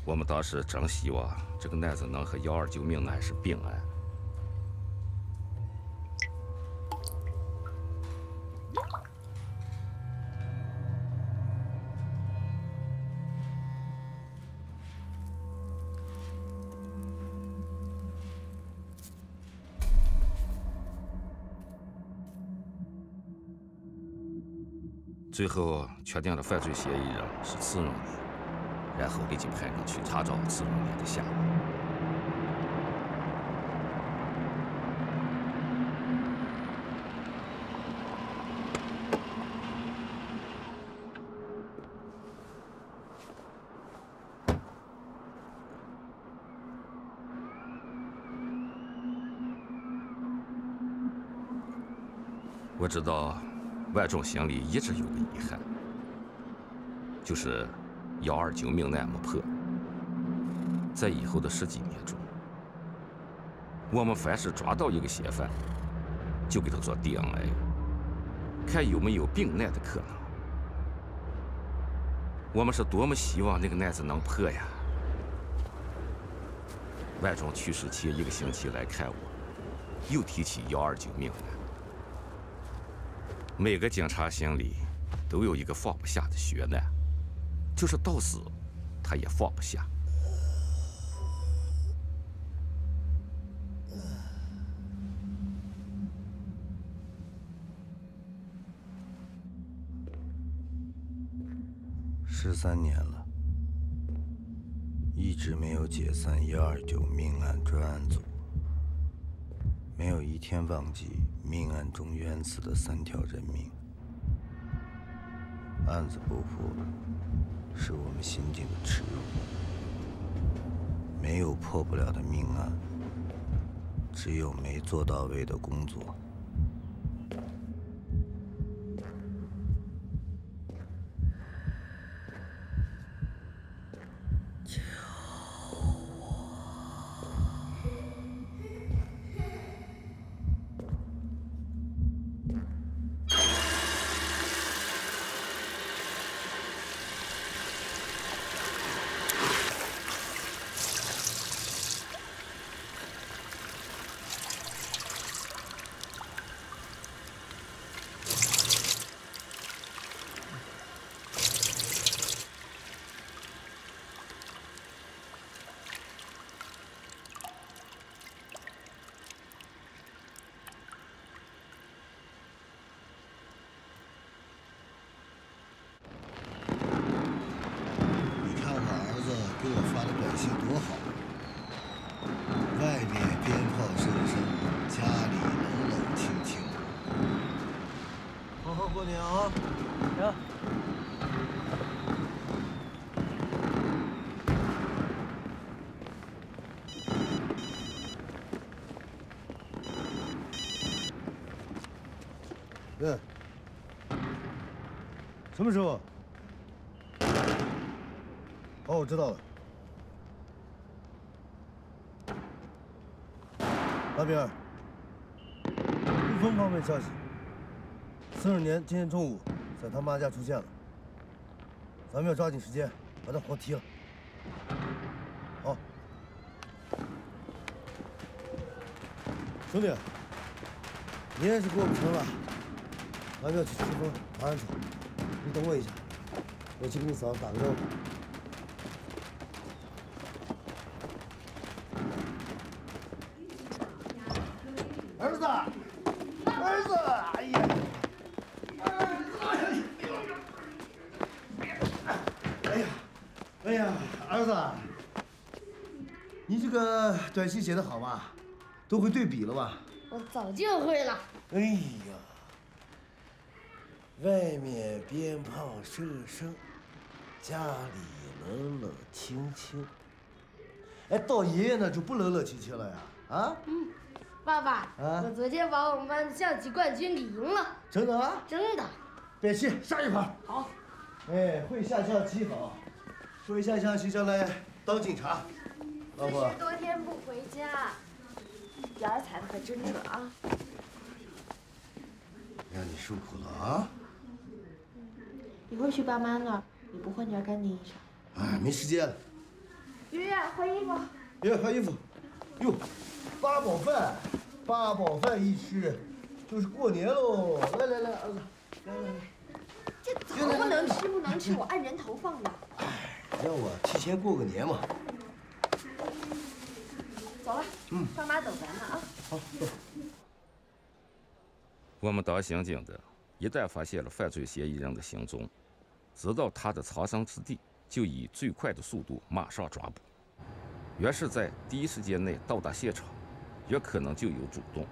我们当时真希望这个男子能和幺二九命案是并案。最后确定了犯罪嫌疑人是次荣年，然后立即派人去查找次荣年的下落。我知道，万忠心里一直有个遗憾，就是幺二九命案没破。在以后的十几年中，我们凡是抓到一个嫌犯，就给他做 DNA，看有没有并案的可能。我们是多么希望那个案子能破呀！万忠去世前一个星期来看我，又提起幺二九命案。每个警察心里都有一个放不下的血案，就是到死他也放不下。十三年了，一直没有解散幺二九命案专案组，没有一天忘记命案中冤死的三条人命。案子不破，是我们刑警的耻辱。没有破不了的命案，只有没做到位的工作。你看我儿子给我发的短信多好，外面鞭炮声声，家里冷冷清清。好好过年啊！行。嗯。什么时候？哦，我知道了。阿兵，陆峰方面消息，孙二年今天中午在他妈家出现了，咱们要抓紧时间把他活踢了。好，兄弟，年是过不成了，咱们要去赤峰爬山去。你等我一下，我去跟你嫂子打个招呼。儿子，儿子，哎呀，哎呀，哎呀，儿子，你这个短信写的好吧？都会对比了吧？我早就会了。哎呀，外面鞭炮声声，家里冷冷清清。哎，到爷爷那就不冷冷清清了呀？啊？嗯，爸爸，啊我昨天把我们班的象棋冠军给赢了。真的啊？真的。别气，下一盘。好。哎，会下象棋好，会下象棋将来当警察。老婆四十，多天不回家，眼儿踩的可真准啊！让你受苦了啊！一会儿去爸妈那儿，你不换件干净衣裳。哎，没时间了。圆圆换衣服。别换衣服。哟，八宝饭，八宝饭一吃，就是过年喽。来来来，儿子，来来来，这头不能吃不能吃，我按人头放的。哎让我提前过个年嘛。走了，嗯，爸妈等咱们啊。好，走。我们当刑警的，一旦发现了犯罪嫌疑人的行踪，知道他的藏身之地，就以最快的速度马上抓捕。越是在第一时间内到达现场，越可能就有主动。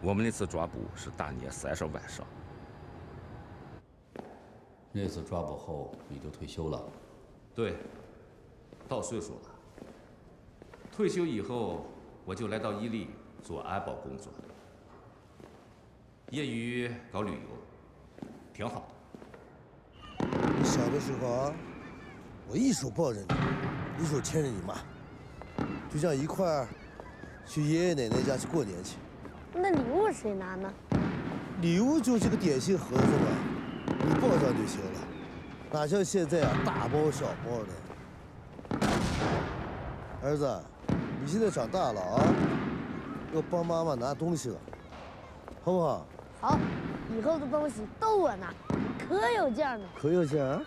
我们那次抓捕是大年三十晚上。那次抓捕后你就退休了？对，到岁数了。退休以后，我就来到伊犁做安保工作。业余搞旅游，挺好的。你小的时候啊，我一手抱着你，一手牵着你妈，就这样一块儿去爷爷奶奶家去过年去。那礼物谁拿呢？礼物就是个点心盒子嘛，你抱上就行了，哪像现在啊大包小包的。儿子，你现在长大了啊，要帮妈妈拿东西了，好不好？好，以后的东西都我拿，可有劲儿呢。可有劲儿。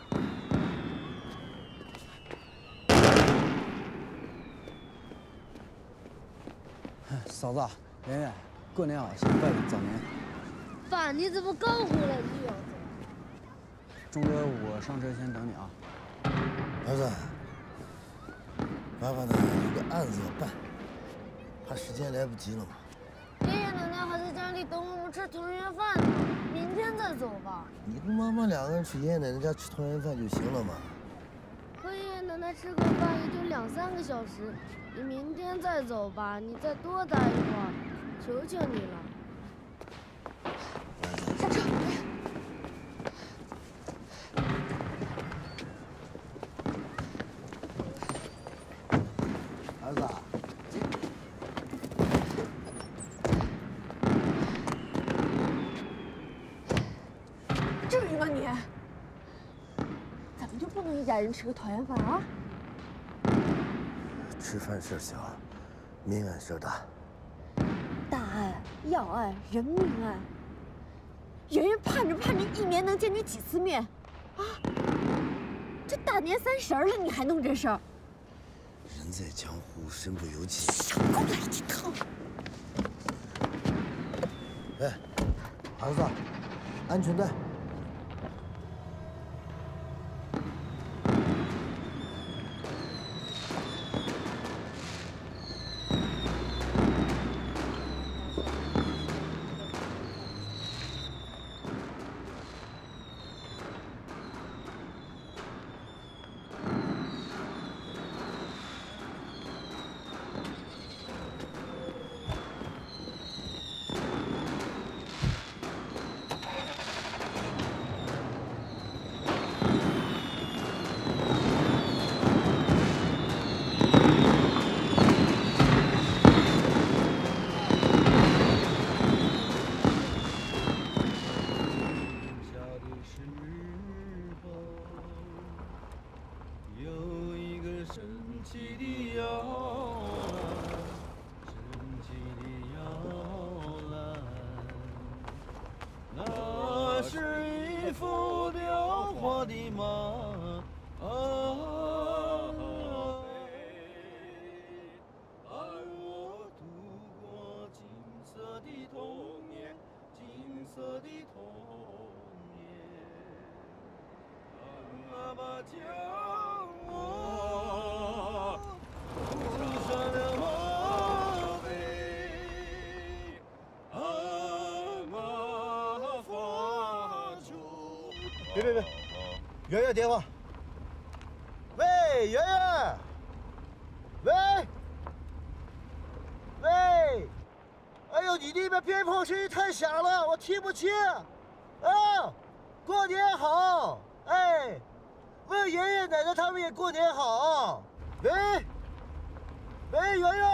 嫂子，圆圆，过年了，先拜个早年。爸，你怎么刚回来就要走？钟哥，我上车先等你啊。儿子，爸爸呢有个案子要办，怕时间来不及了嘛。爷爷奶奶还在家里等我们吃团圆饭呢，明天再走吧。你跟妈妈两个人去爷爷奶奶家吃团圆饭就行了嘛。和爷爷奶奶吃个饭也就两三个小时，你明天再走吧，你再多待一会儿，求求你了。儿子啊，至于吗你？咱们就不能一家人吃个团圆饭啊？吃饭事儿小，命案事儿大。大案、要案、人命案，圆圆盼着盼着，一年能见你几次面？啊！这大年三十了，你还弄这事儿？人在江湖，身不由己。少给我来这套！哎，儿子，安全带。圆圆电话。喂，圆圆。喂。喂。哎呦，你那边鞭炮声音太响了，我听不清。啊，过年好。哎，问爷爷奶奶他们也过年好。喂。喂，圆圆。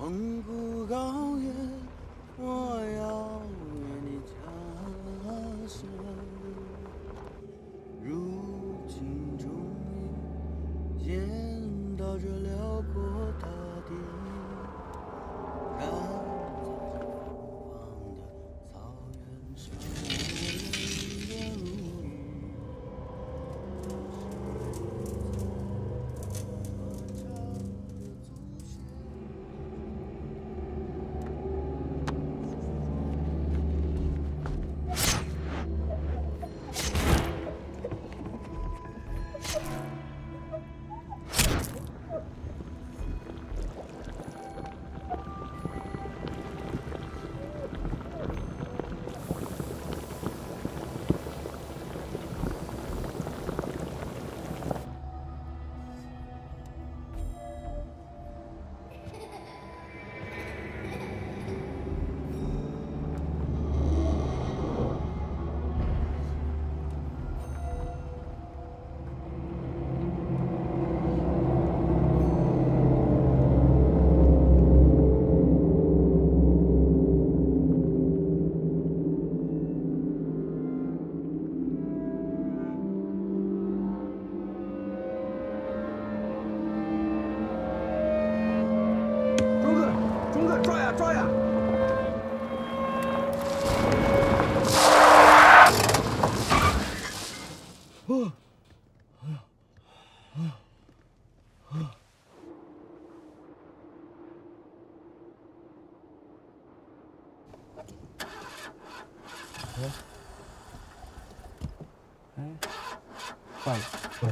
蒙古高原我呀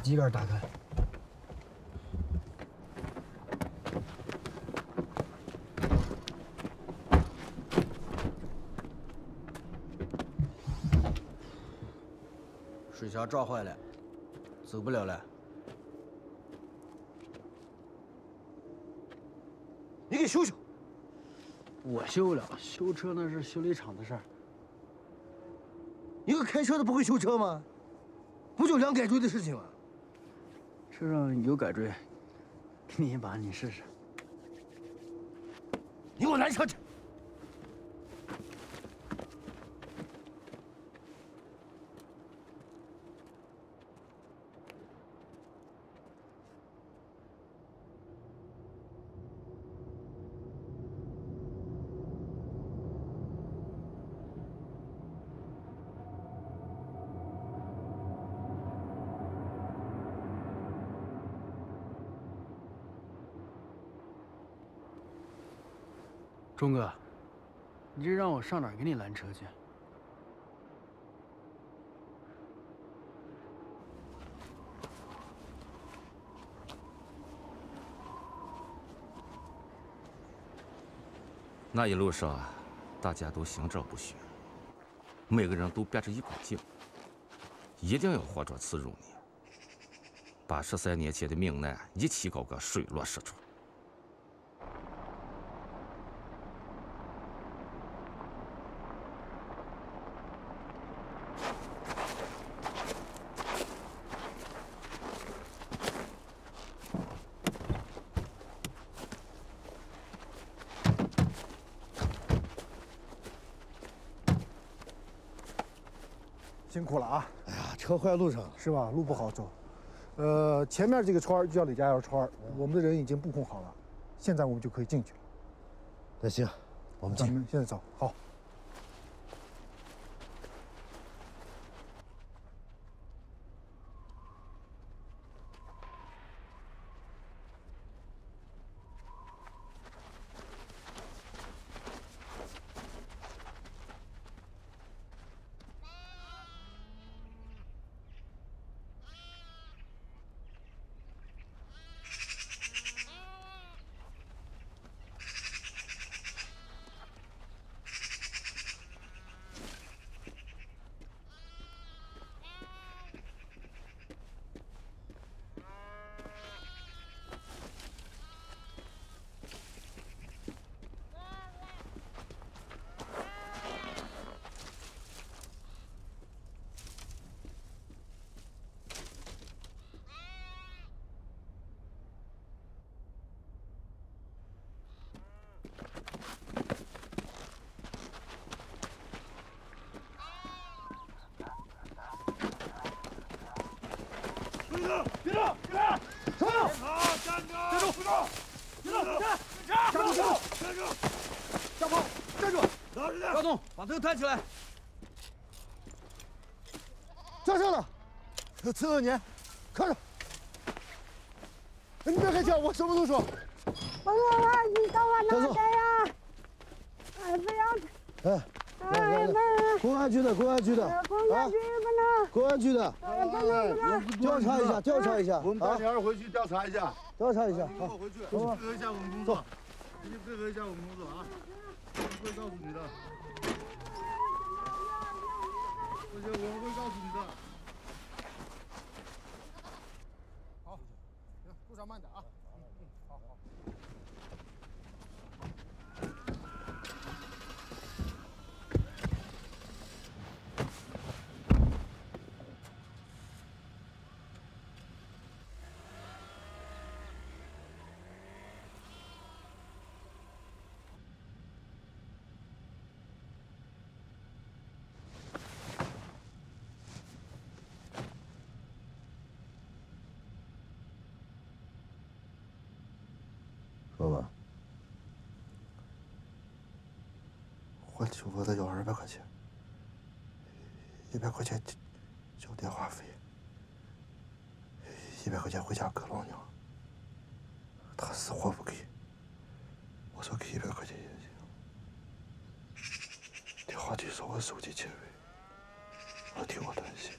机盖打开。水箱撞坏了，走不了了。你给修修。我修不了，修车那是修理厂的事儿。一个开车的不会修车吗？不就两改锥的事情吗？车上有改锥，给你一把，你试试。你给我拿车去！钟哥，你这让我上哪儿给你拦车去？那一路上，大家都心照不宣，每个人都憋着一股劲，一定要活着次如你，把十三年前的命案一起搞个水落石出。辛苦了啊！哎呀，车坏路上是吧？路不好走。呃，前面这个圈就叫李家窑圈，我们的人已经布控好了，现在我们就可以进去了。那行，我们进。咱们现在走，好。别动！别动！别动！站住！站住！站住！别动！站！站住！站住！下炮！站住！老实点！高东，把头抬起来！架上了！伺候你，看着！你别开枪，我什么都说。我说啊，你到我哪来呀？哎，不要！哎，来来来，公安局的，公安局的，公安局不能。公安局的。调查一下，调查一下，我们带你儿回去调查一下，调查一下。好，回去，配合一下我们工作，你配合一下我们工作啊，我会告诉你的。这我们会告诉你的。好，行，路上慢点啊。嗯嗯，好好。说吧。换秋波的要二百块钱，一百块钱交电话费，一百块钱回家给老娘。他死活不给。我说给一百块钱也行。电话就说我手机欠费，我替我担心。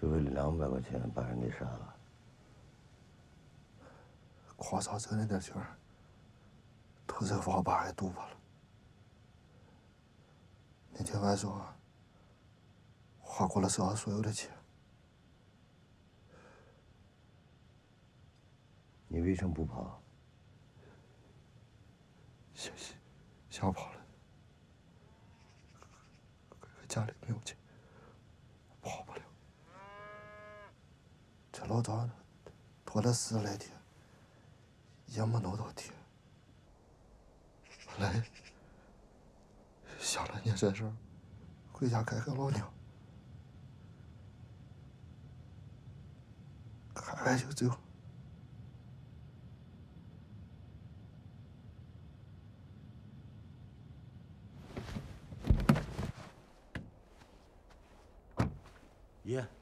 就为了两百块钱把人给杀了。夸嫂挣那点钱，都在网吧还赌吧了。那天晚上，花光了身上所有的钱。你为什么不跑？想想跑了，家里没有钱，跑不了。这老早拖了十来天，也没弄到钱。后来想了件这事，回家看看老娘，看完就走。爷。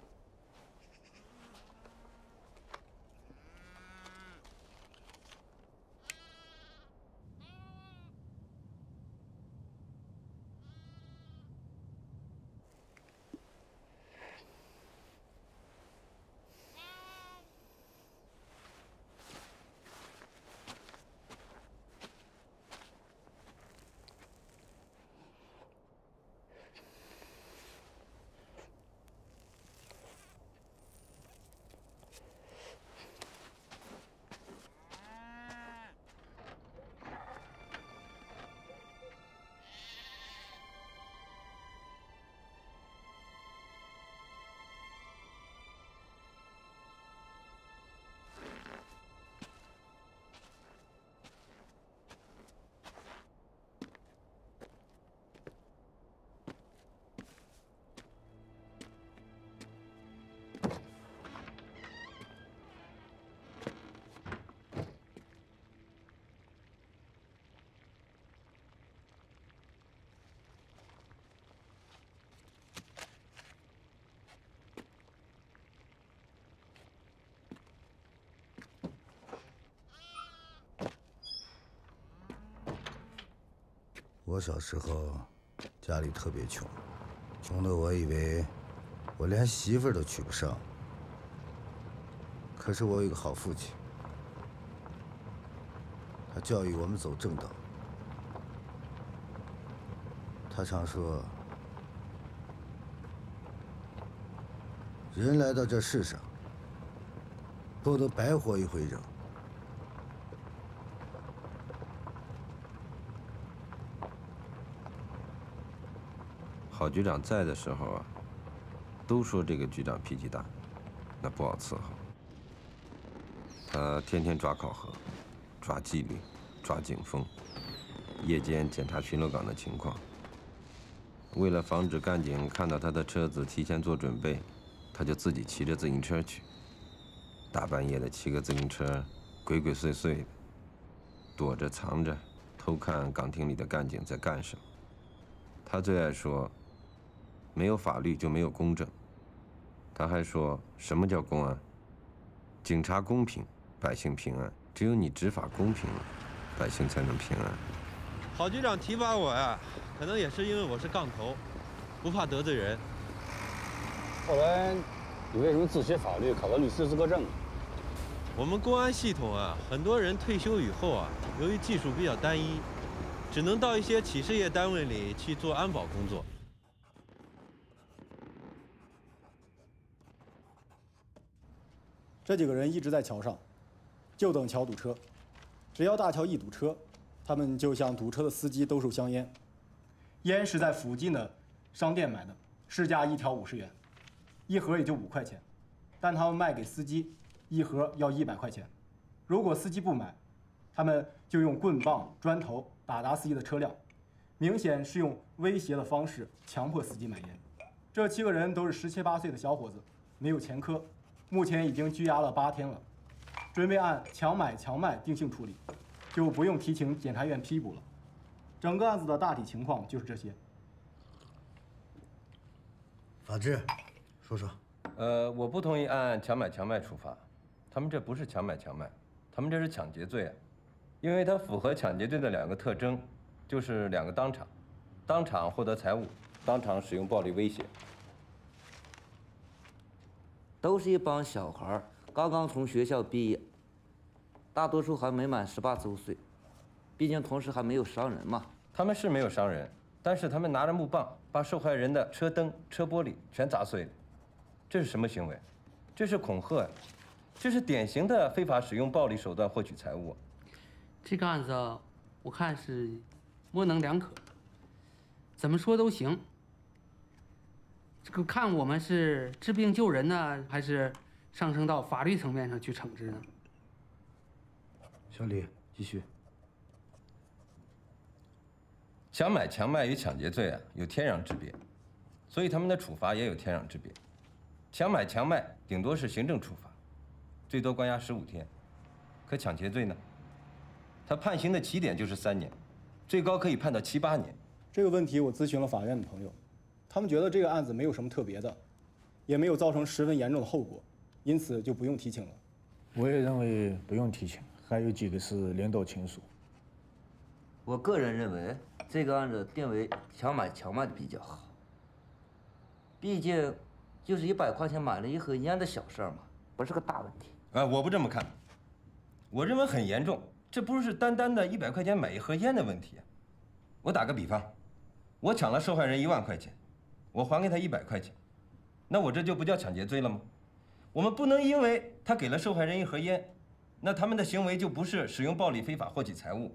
我小时候家里特别穷，穷的我以为我连媳妇都娶不上。可是我有个好父亲，他教育我们走正道。他常说：“人来到这世上，不能白活一回整。”郝局长在的时候啊，都说这个局长脾气大，那不好伺候。他天天抓考核，抓纪律，抓警风，夜间检查巡逻岗的情况。为了防止干警看到他的车子提前做准备，他就自己骑着自行车去。大半夜的骑个自行车，鬼鬼祟祟的，躲着藏着，偷看岗亭里的干警在干什么。他最爱说。没有法律就没有公正。他还说什么叫公安？警察公平，百姓平安。只有你执法公平了，百姓才能平安。郝局长提拔我呀，可能也是因为我是杠头，不怕得罪人。后来你为什么自学法律，考个律师资格证？我们公安系统啊，很多人退休以后啊，由于技术比较单一，只能到一些企事业单位里去做安保工作。这几个人一直在桥上，就等桥堵车。只要大桥一堵车，他们就向堵车的司机兜售香烟。烟是在附近的商店买的，市价一条五十元，一盒也就五块钱。但他们卖给司机，一盒要一百块钱。如果司机不买，他们就用棍棒、砖头打砸司机的车辆，明显是用威胁的方式强迫司机买烟。这七个人都是十七八岁的小伙子，没有前科。目前已经拘押了八天了，准备按强买强卖定性处理，就不用提请检察院批捕了。整个案子的大体情况就是这些。法治，说说。呃，我不同意按强买强卖处罚，他们这不是强买强卖，他们这是抢劫罪啊，因为它符合抢劫罪的两个特征，就是两个当场，当场获得财物，当场使用暴力威胁。都是一帮小孩刚刚从学校毕业，大多数还没满十八周岁，毕竟同时还没有伤人嘛。他们是没有伤人，但是他们拿着木棒把受害人的车灯、车玻璃全砸碎了，这是什么行为？这是恐吓呀！这是典型的非法使用暴力手段获取财物。这个案子我看是模棱两可，怎么说都行。这个看我们是治病救人呢，还是上升到法律层面上去惩治呢？小李，继续。强买强卖与抢劫罪啊有天壤之别，所以他们的处罚也有天壤之别。强买强卖顶多是行政处罚，最多关押十五天，可抢劫罪呢，他判刑的起点就是三年，最高可以判到七八年。这个问题我咨询了法院的朋友，他们觉得这个案子没有什么特别的，也没有造成十分严重的后果，因此就不用提请了。我也认为不用提请，还有几个是领导亲属。我个人认为这个案子定为强买强卖的比较好，毕竟就是一百块钱买了一盒烟的小事儿嘛，不是个大问题。哎，我不这么看，我认为很严重，这不是单单的一百块钱买一盒烟的问题。我打个比方，我抢了受害人一万块钱，我还给他一百块钱，那我这就不叫抢劫罪了吗？我们不能因为他给了受害人一盒烟，那他们的行为就不是使用暴力非法获取财物。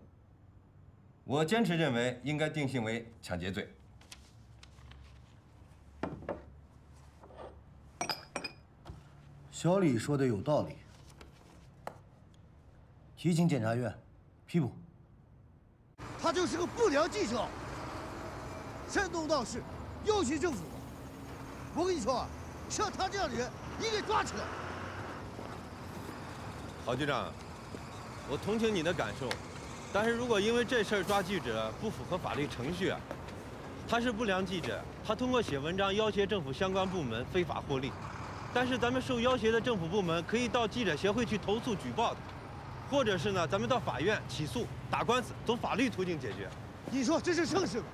我坚持认为应该定性为抢劫罪。小李说的有道理，提请检察院批捕。他就是个不良记者，煽动闹事，要挟政府。我跟你说啊，像他这样的人，你给抓起来。郝局长，我同情你的感受，但是如果因为这事儿抓记者不符合法律程序啊，他是不良记者，他通过写文章要挟政府相关部门非法获利，但是咱们受要挟的政府部门可以到记者协会去投诉举报的，或者是呢，咱们到法院起诉打官司，走法律途径解决。你说这是正事吗？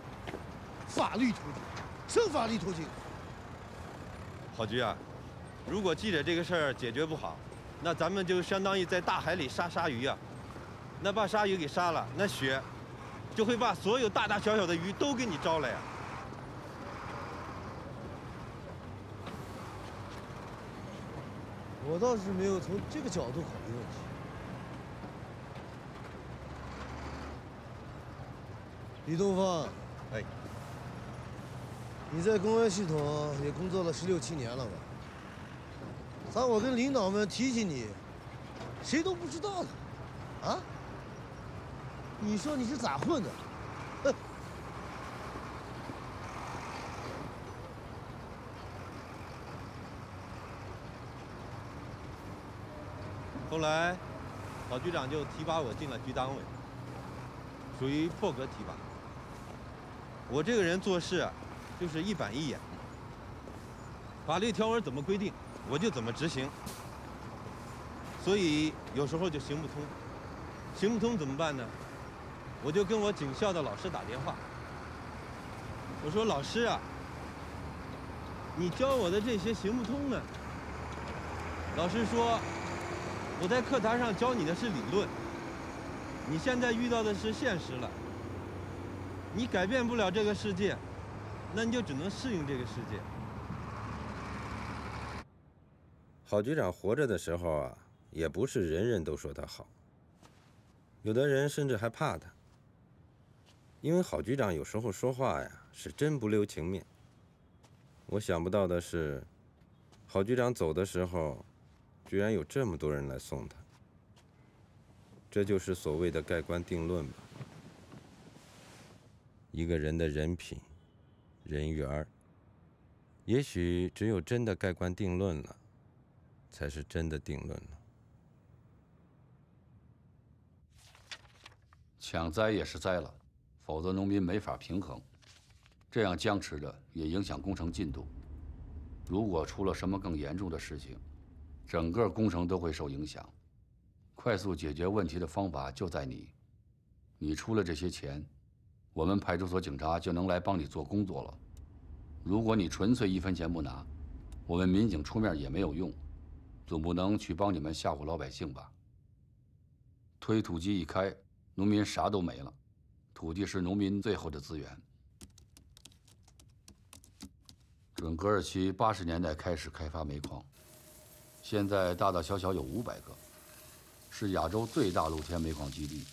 法律途径，什么法律途径？郝局啊，如果记者这个事儿解决不好，那咱们就相当于在大海里杀鲨鱼啊。那把鲨鱼给杀了，那血就会把所有大大小小的鱼都给你招来呀。我倒是没有从这个角度考虑问题。李东方，哎，你在公安系统也工作了十六七年了吧？咋我跟领导们提起你，谁都不知道呢？啊？你说你是咋混的？哼！后来，郝局长就提拔我进了局党委，属于破格提拔。我这个人做事，就是一板一眼，法律条文怎么规定，我就怎么执行。所以有时候就行不通，行不通怎么办呢？我就跟我警校的老师打电话，我说老师啊，你教我的这些行不通呢？老师说，我在课堂上教你的是理论，你现在遇到的是现实了。你改变不了这个世界，那你就只能适应这个世界。郝局长活着的时候啊，也不是人人都说他好，有的人甚至还怕他。因为郝局长有时候说话呀，是真不留情面。我想不到的是，郝局长走的时候，居然有这么多人来送他。这就是所谓的盖棺定论吧。一个人的人品、人缘儿，也许只有真的盖棺定论了，才是真的定论了。抢灾也是灾了，否则农民没法平衡。这样僵持着也影响工程进度。如果出了什么更严重的事情，整个工程都会受影响。快速解决问题的方法就在你。你出了这些钱，我们派出所警察就能来帮你做工作了。如果你纯粹一分钱不拿，我们民警出面也没有用，总不能去帮你们吓唬老百姓吧？推土机一开，农民啥都没了。土地是农民最后的资源。准格尔区八十年代开始开发煤矿，现在大大小小有五百个，是亚洲最大露天煤矿基地。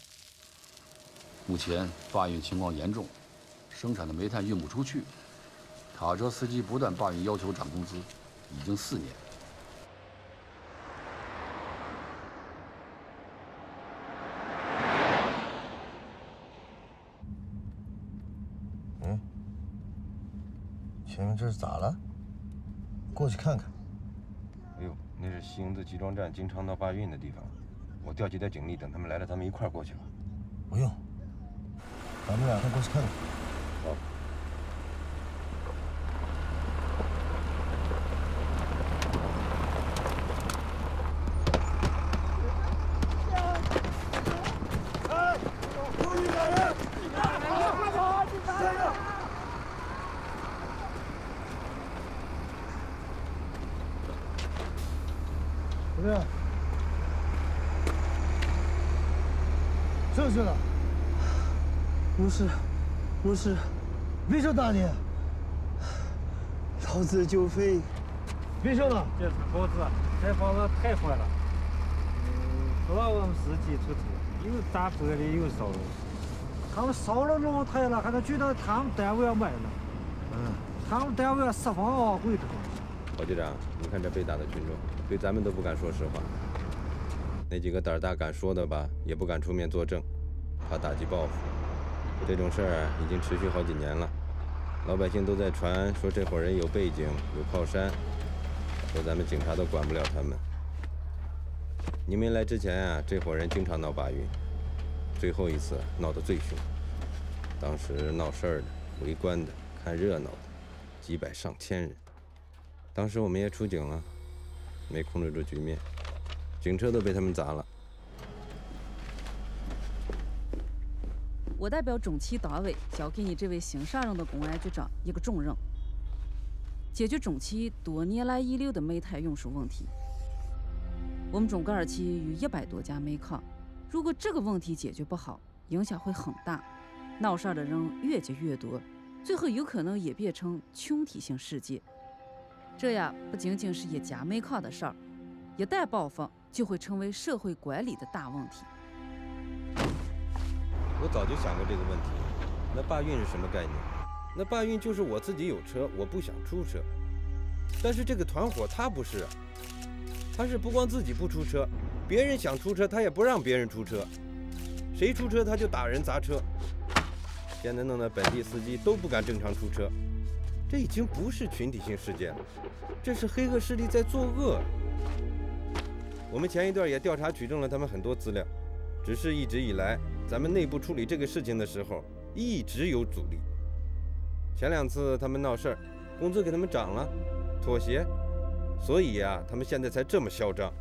目前罢运情况严重，生产的煤炭运不出去，卡车司机不断罢运，要求涨工资，已经四年。嗯，前面这是咋了？过去看看。哎呦，那是西营子集装站经常闹罢运的地方，我调几台警力，等他们来了，咱们一块儿过去吧。不用。咱们俩先过去看看。好。哎，注意点人！快跑！三个。怎么样？上去了。不是，不是，为什么打你？老子就飞。为什么？这是房子，这房子太坏了。嗯，不让我们司机出车，又砸玻璃又烧。他们烧了那么台了，还能去到他们单位要卖了。嗯。他们单位要释放啊，贵的。郝局长，你看这被打的群众，对咱们都不敢说实话。那几个胆大敢说的吧，也不敢出面作证，怕打击报复。这种事儿已经持续好几年了，老百姓都在传说这伙人有背景、有靠山，说咱们警察都管不了他们。你没来之前啊，这伙人经常闹罢运，最后一次闹得最凶，当时闹事儿的、围观的、看热闹的，几百上千人。当时我们也出警了，没控制住局面，警车都被他们砸了。我代表中旗党委交给你这位新上任的公安局长一个重任：解决中旗多年来遗留的煤炭运输问题。我们中格尔旗有一百多家煤矿，如果这个问题解决不好，影响会很大，闹事儿的人越积越多，最后有可能演变成群体性事件。这样不仅仅是一家煤矿的事儿，一旦爆发，就会成为社会管理的大问题。我早就想过这个问题，那罢运是什么概念？那罢运就是我自己有车，我不想出车。但是这个团伙他不是，他是不光自己不出车，别人想出车他也不让别人出车，谁出车他就打人砸车。现在弄得本地司机都不敢正常出车，这已经不是群体性事件了，这是黑恶势力在作恶。我们前一段也调查取证了他们很多资料，只是一直以来。咱们内部处理这个事情的时候，一直有阻力。前两次他们闹事儿，工资给他们涨了，妥协，所以呀，他们现在才这么嚣张。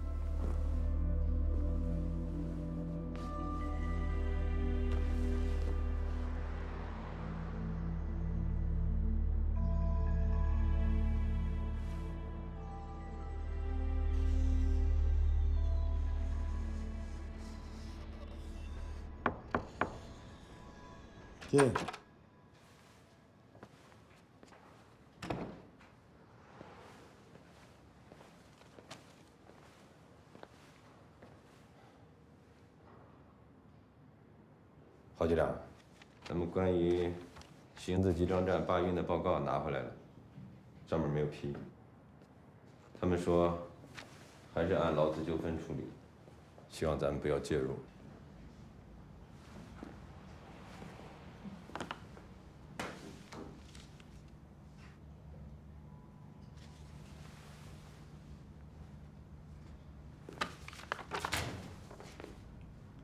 进。郝局长，咱们关于西营子集装站罢运的报告拿回来了，上面没有批。他们说，还是按劳资纠纷处理，希望咱们不要介入。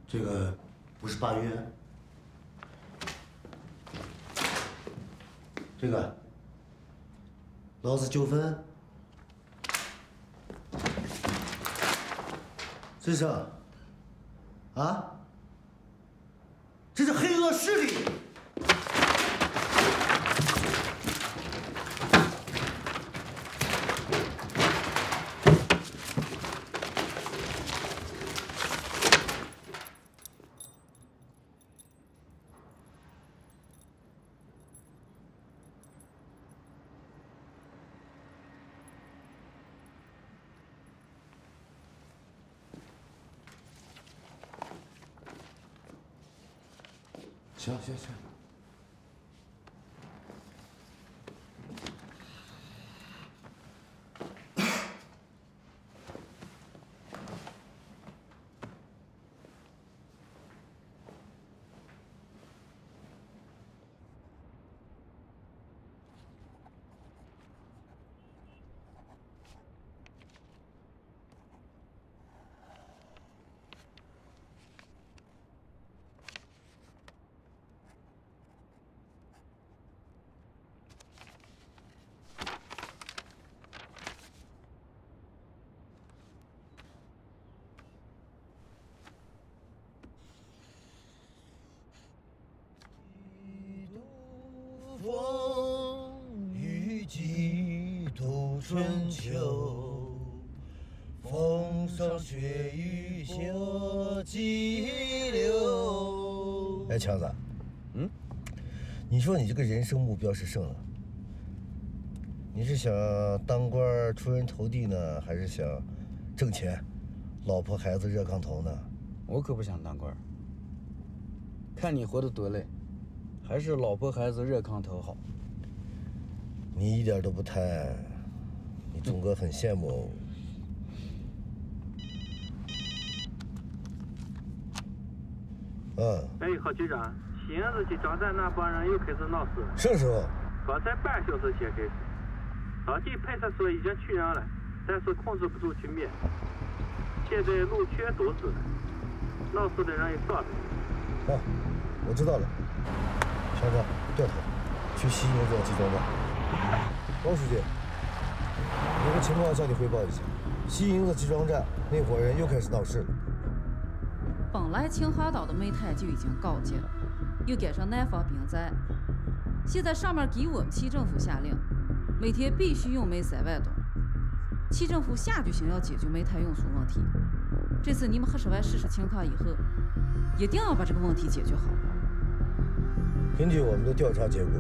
这个不是八月。这个劳资纠纷，先生，啊？行行行。风雨几度春秋，风霜雪雨休激流。哎，强子，嗯，你说你这个人生目标是什么？你是想当官出人头地呢，还是想挣钱，老婆孩子热炕头呢？我可不想当官。看你活得多累。还是老婆孩子热炕头好。你一点都不贪，你总哥很羡慕。嗯。哎，郝局长，西营子集装站那帮人又开始闹事了。什时候？刚才半小时前开始。当地派出所已经去人了，但是控制不住局面。现在路全堵死了，闹事的人也上来了。哦，我知道了。强子，掉头，去西营子集装站。王书记，有个情况向你汇报一下：西营子集装站那伙人又开始闹事了。本来秦皇岛的煤炭就已经告急了，又赶上南方冰灾，现在上面给我们区政府下令，每天必须用煤三万吨。区政府下决心要解决煤炭运输问题。这次你们核实完事实情况以后，一定要把这个问题解决好。根据我们的调查结果，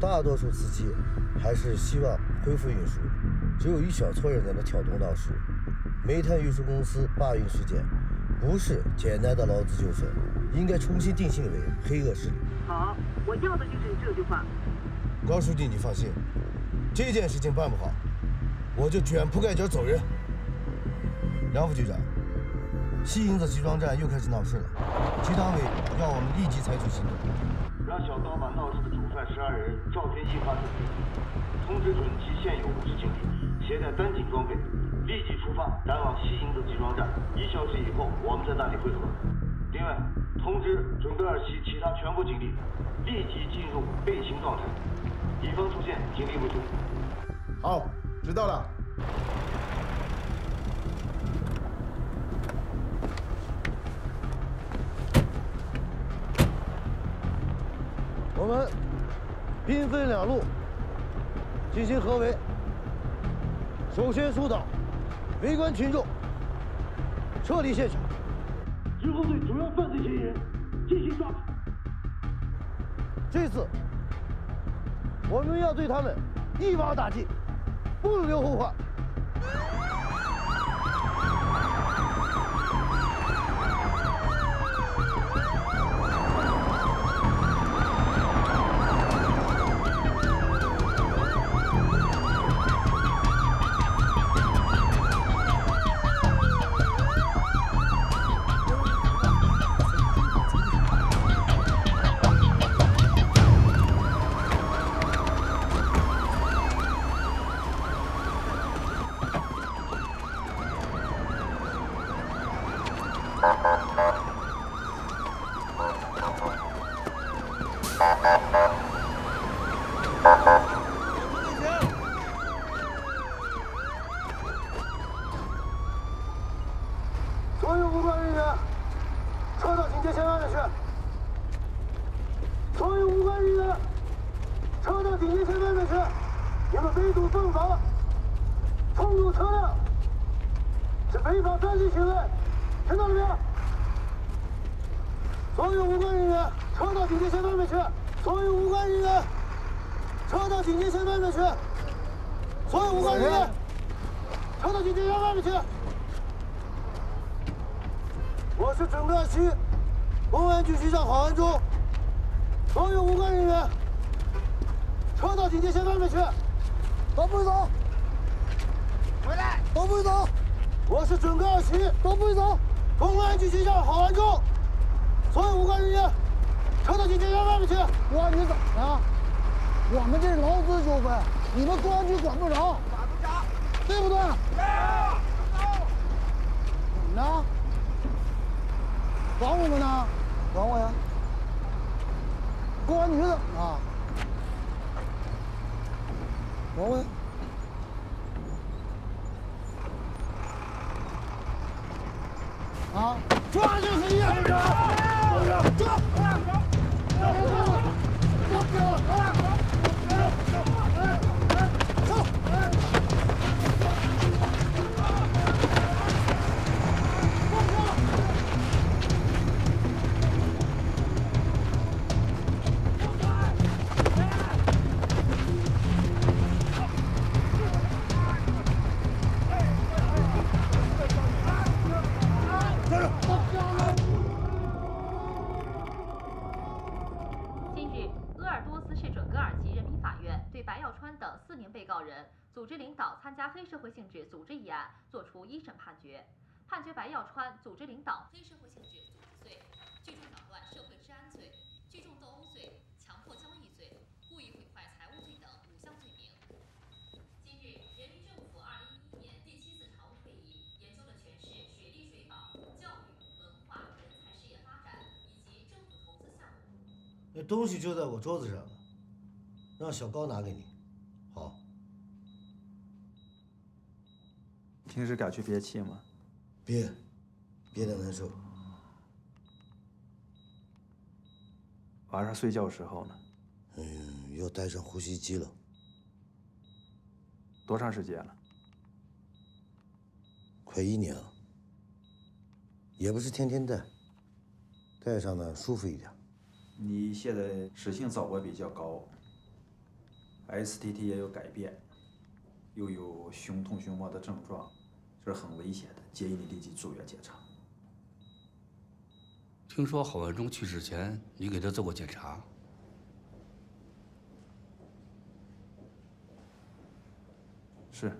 大多数司机还是希望恢复运输，只有一小撮人在那挑动闹事。煤炭运输公司罢运事件不是简单的劳资纠纷，应该重新定性为黑恶势力。好，我要的就是你这句话。高书记，你放心，这件事情办不好，我就卷铺盖卷走人。杨副局长。西营子集装站又开始闹事了，区党委要我们立即采取行动，让小刀把闹事的主犯十二人照片印发通知，通知准其现有五十警力，携带单警装备，立即出发赶往西营子集装站。一小时以后，我们在那里汇合。另外，通知准格尔旗其他全部警力，立即进入备勤状态，以防出现警力不足。好，知道了。我们兵分两路进行合围。首先疏导围观群众，撤离现场。之后对主要犯罪嫌疑人进行抓捕。这次我们要对他们一网打尽，不留后患。鄂尔多斯市准格尔旗人民法院对白耀川等四名被告人组织领导参加黑社会性质组织一案作出一审判决，判决白耀川组织领导黑社会性质组织罪，聚众扰乱社会。东西就在我桌子上，让小高拿给你。好平时敢去憋气吗？憋，憋得难受。晚上睡觉时候呢？嗯，要带上呼吸机了。多长时间了？快一年了。也不是天天戴，戴上呢舒服一点。你现在湿性早搏比较高，STT 也有改变，又有胸痛、胸闷的症状。这是很危险的，建议你立即住院检查。听说郝万忠去世前，你给他做过检查？是。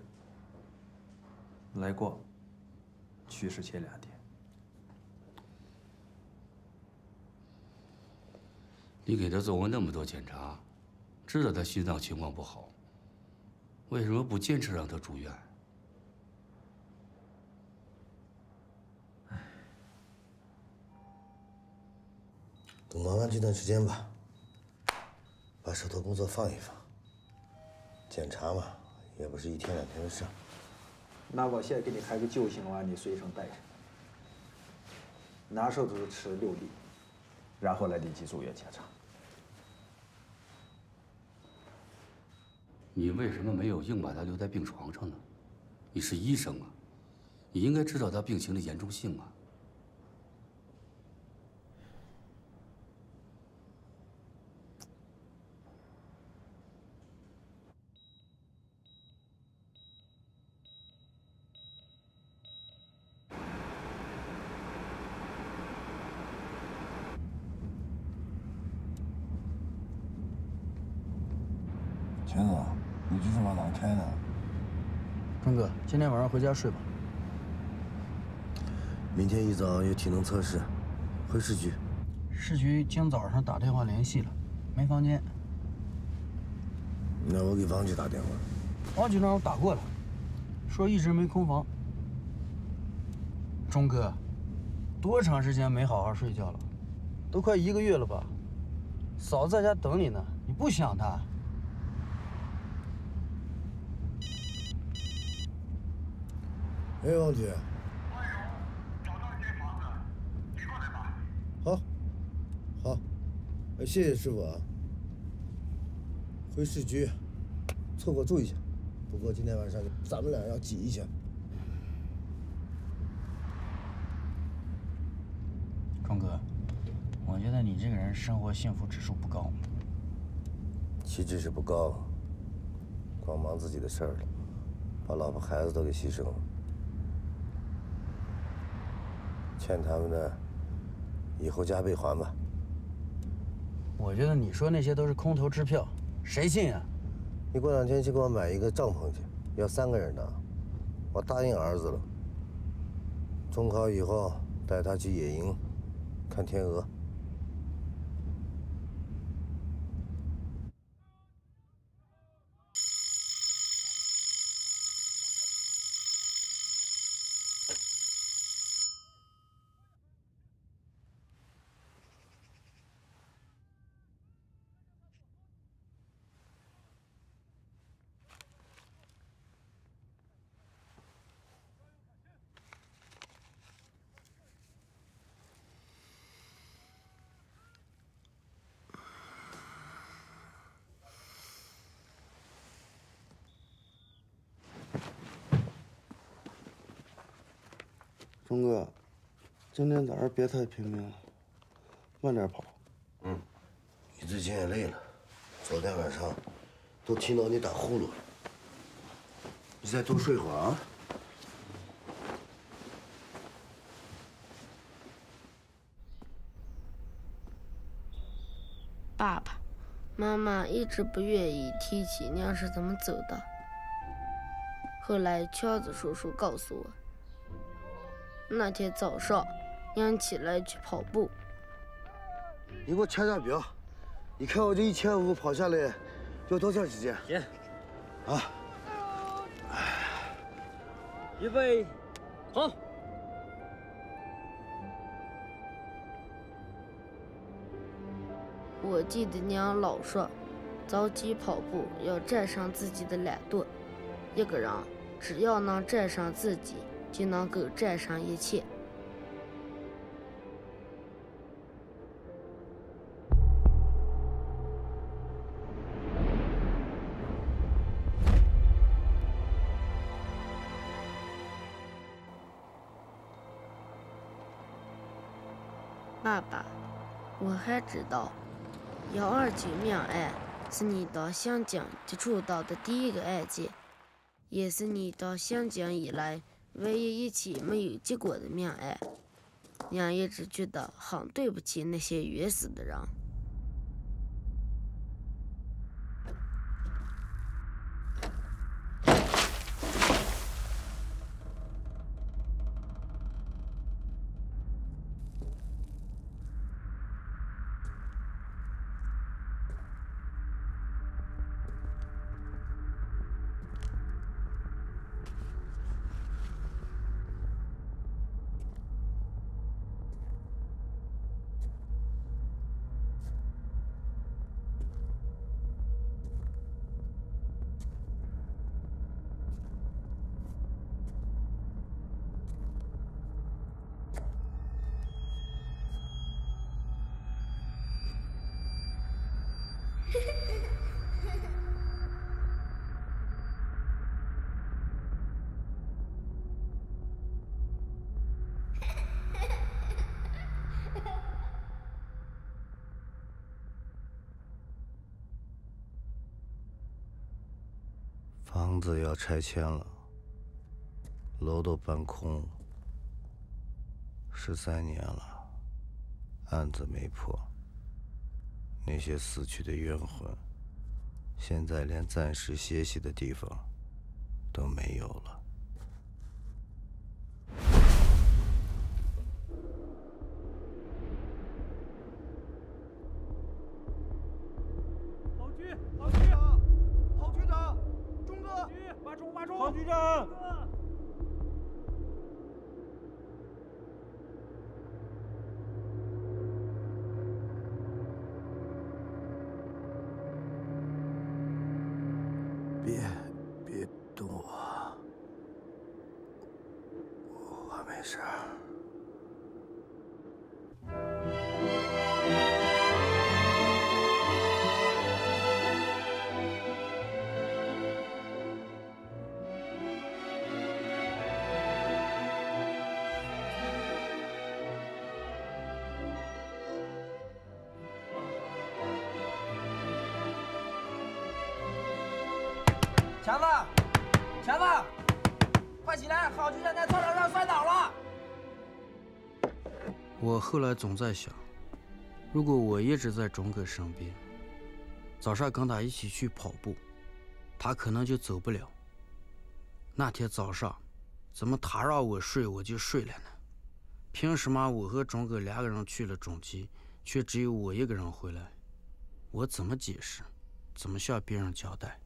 来过。去世前两天。你给他做过那么多检查，知道他心脏情况不好，为什么不坚持让他住院？等忙完这段时间吧，把手头工作放一放。检查嘛，也不是一天两天的事。那我现在给你开个救心丸，你随身带着。难受的时候吃六粒，然后来立即住院检查。你为什么没有硬把他留在病床上呢？你是医生啊，你应该知道他病情的严重性啊。钱子，你这是往哪开呢？春哥，今天晚上回家睡吧。明天一早有体能测试，回市局。市局今早上打电话联系了，没房间。那我给王局打电话。王局长我打过了，说一直没空房。钟哥，多长时间没好好睡觉了？都快一个月了吧？嫂子在家等你呢，你不想她？哎，王局。好，好，谢谢师傅啊。回市局，凑合住一下。不过今天晚上咱们俩要挤一下。庄哥，我觉得你这个人生活幸福指数不高。岂止是不高，光忙自己的事儿了，把老婆孩子都给牺牲了。欠他们的，以后加倍还吧。我觉得你说那些都是空头支票，谁信啊？你过两天去给我买一个帐篷去，要三个人的。我答应儿子了，中考以后带他去野营，看天鹅。钟哥，今天早上别太拼命了，慢点跑。嗯，你最近也累了，昨天晚上都听到你打呼噜了，你再多睡会儿啊。爸爸妈妈一直不愿意提起娘是怎么走的。后来强子叔叔告诉我，那天早上娘起来去跑步，你给我掐下表，你看我这一千五跑下来要多长时间？行。啊。预备，跑！我记得娘老说，早起跑步要战胜自己的懒惰。一个人只要能战胜自己，就能够战胜一切。爸爸，我还知道，幺二九命案是你到刑警接触到的第一个案件，也是你到刑警以来唯一一起没有结果的命案。娘一直觉得很对不起那些冤死的人。子要拆迁了，楼都搬空了，十三年了，案子没破。那些死去的冤魂，现在连暂时歇息的地方都没有了。后来总在想，如果我一直在钟哥身边，早上跟他一起去跑步，他可能就走不了。那天早上，怎么他让我睡我就睡了呢？凭什么我和钟哥两个人去了中旗，却只有我一个人回来？我怎么解释？怎么向别人交代？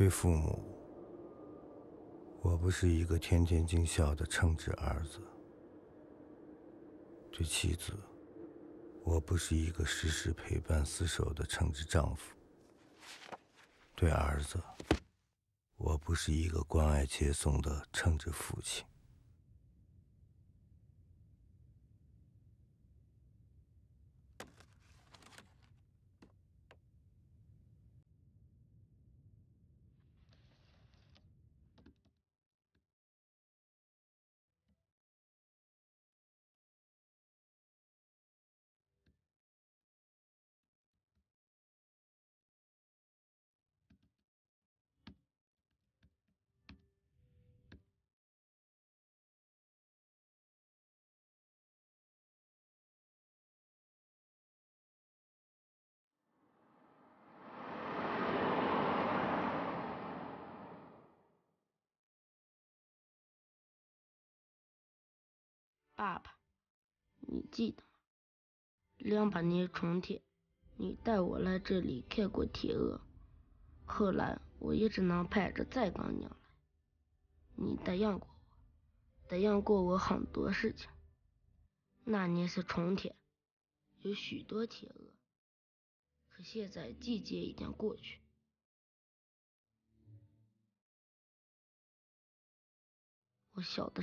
对父母，我不是一个天天尽孝的称职儿子；对妻子，我不是一个时时陪伴厮守的称职丈夫；对儿子，我不是一个关爱接送的称职父亲。爸爸，你记得吗？两百年春天，你带我来这里看过天鹅，后来我一直能盼着再跟你来。你答应过我，答应过我很多事情。那年是春天，有许多天鹅，可现在季节已经过去。我小的。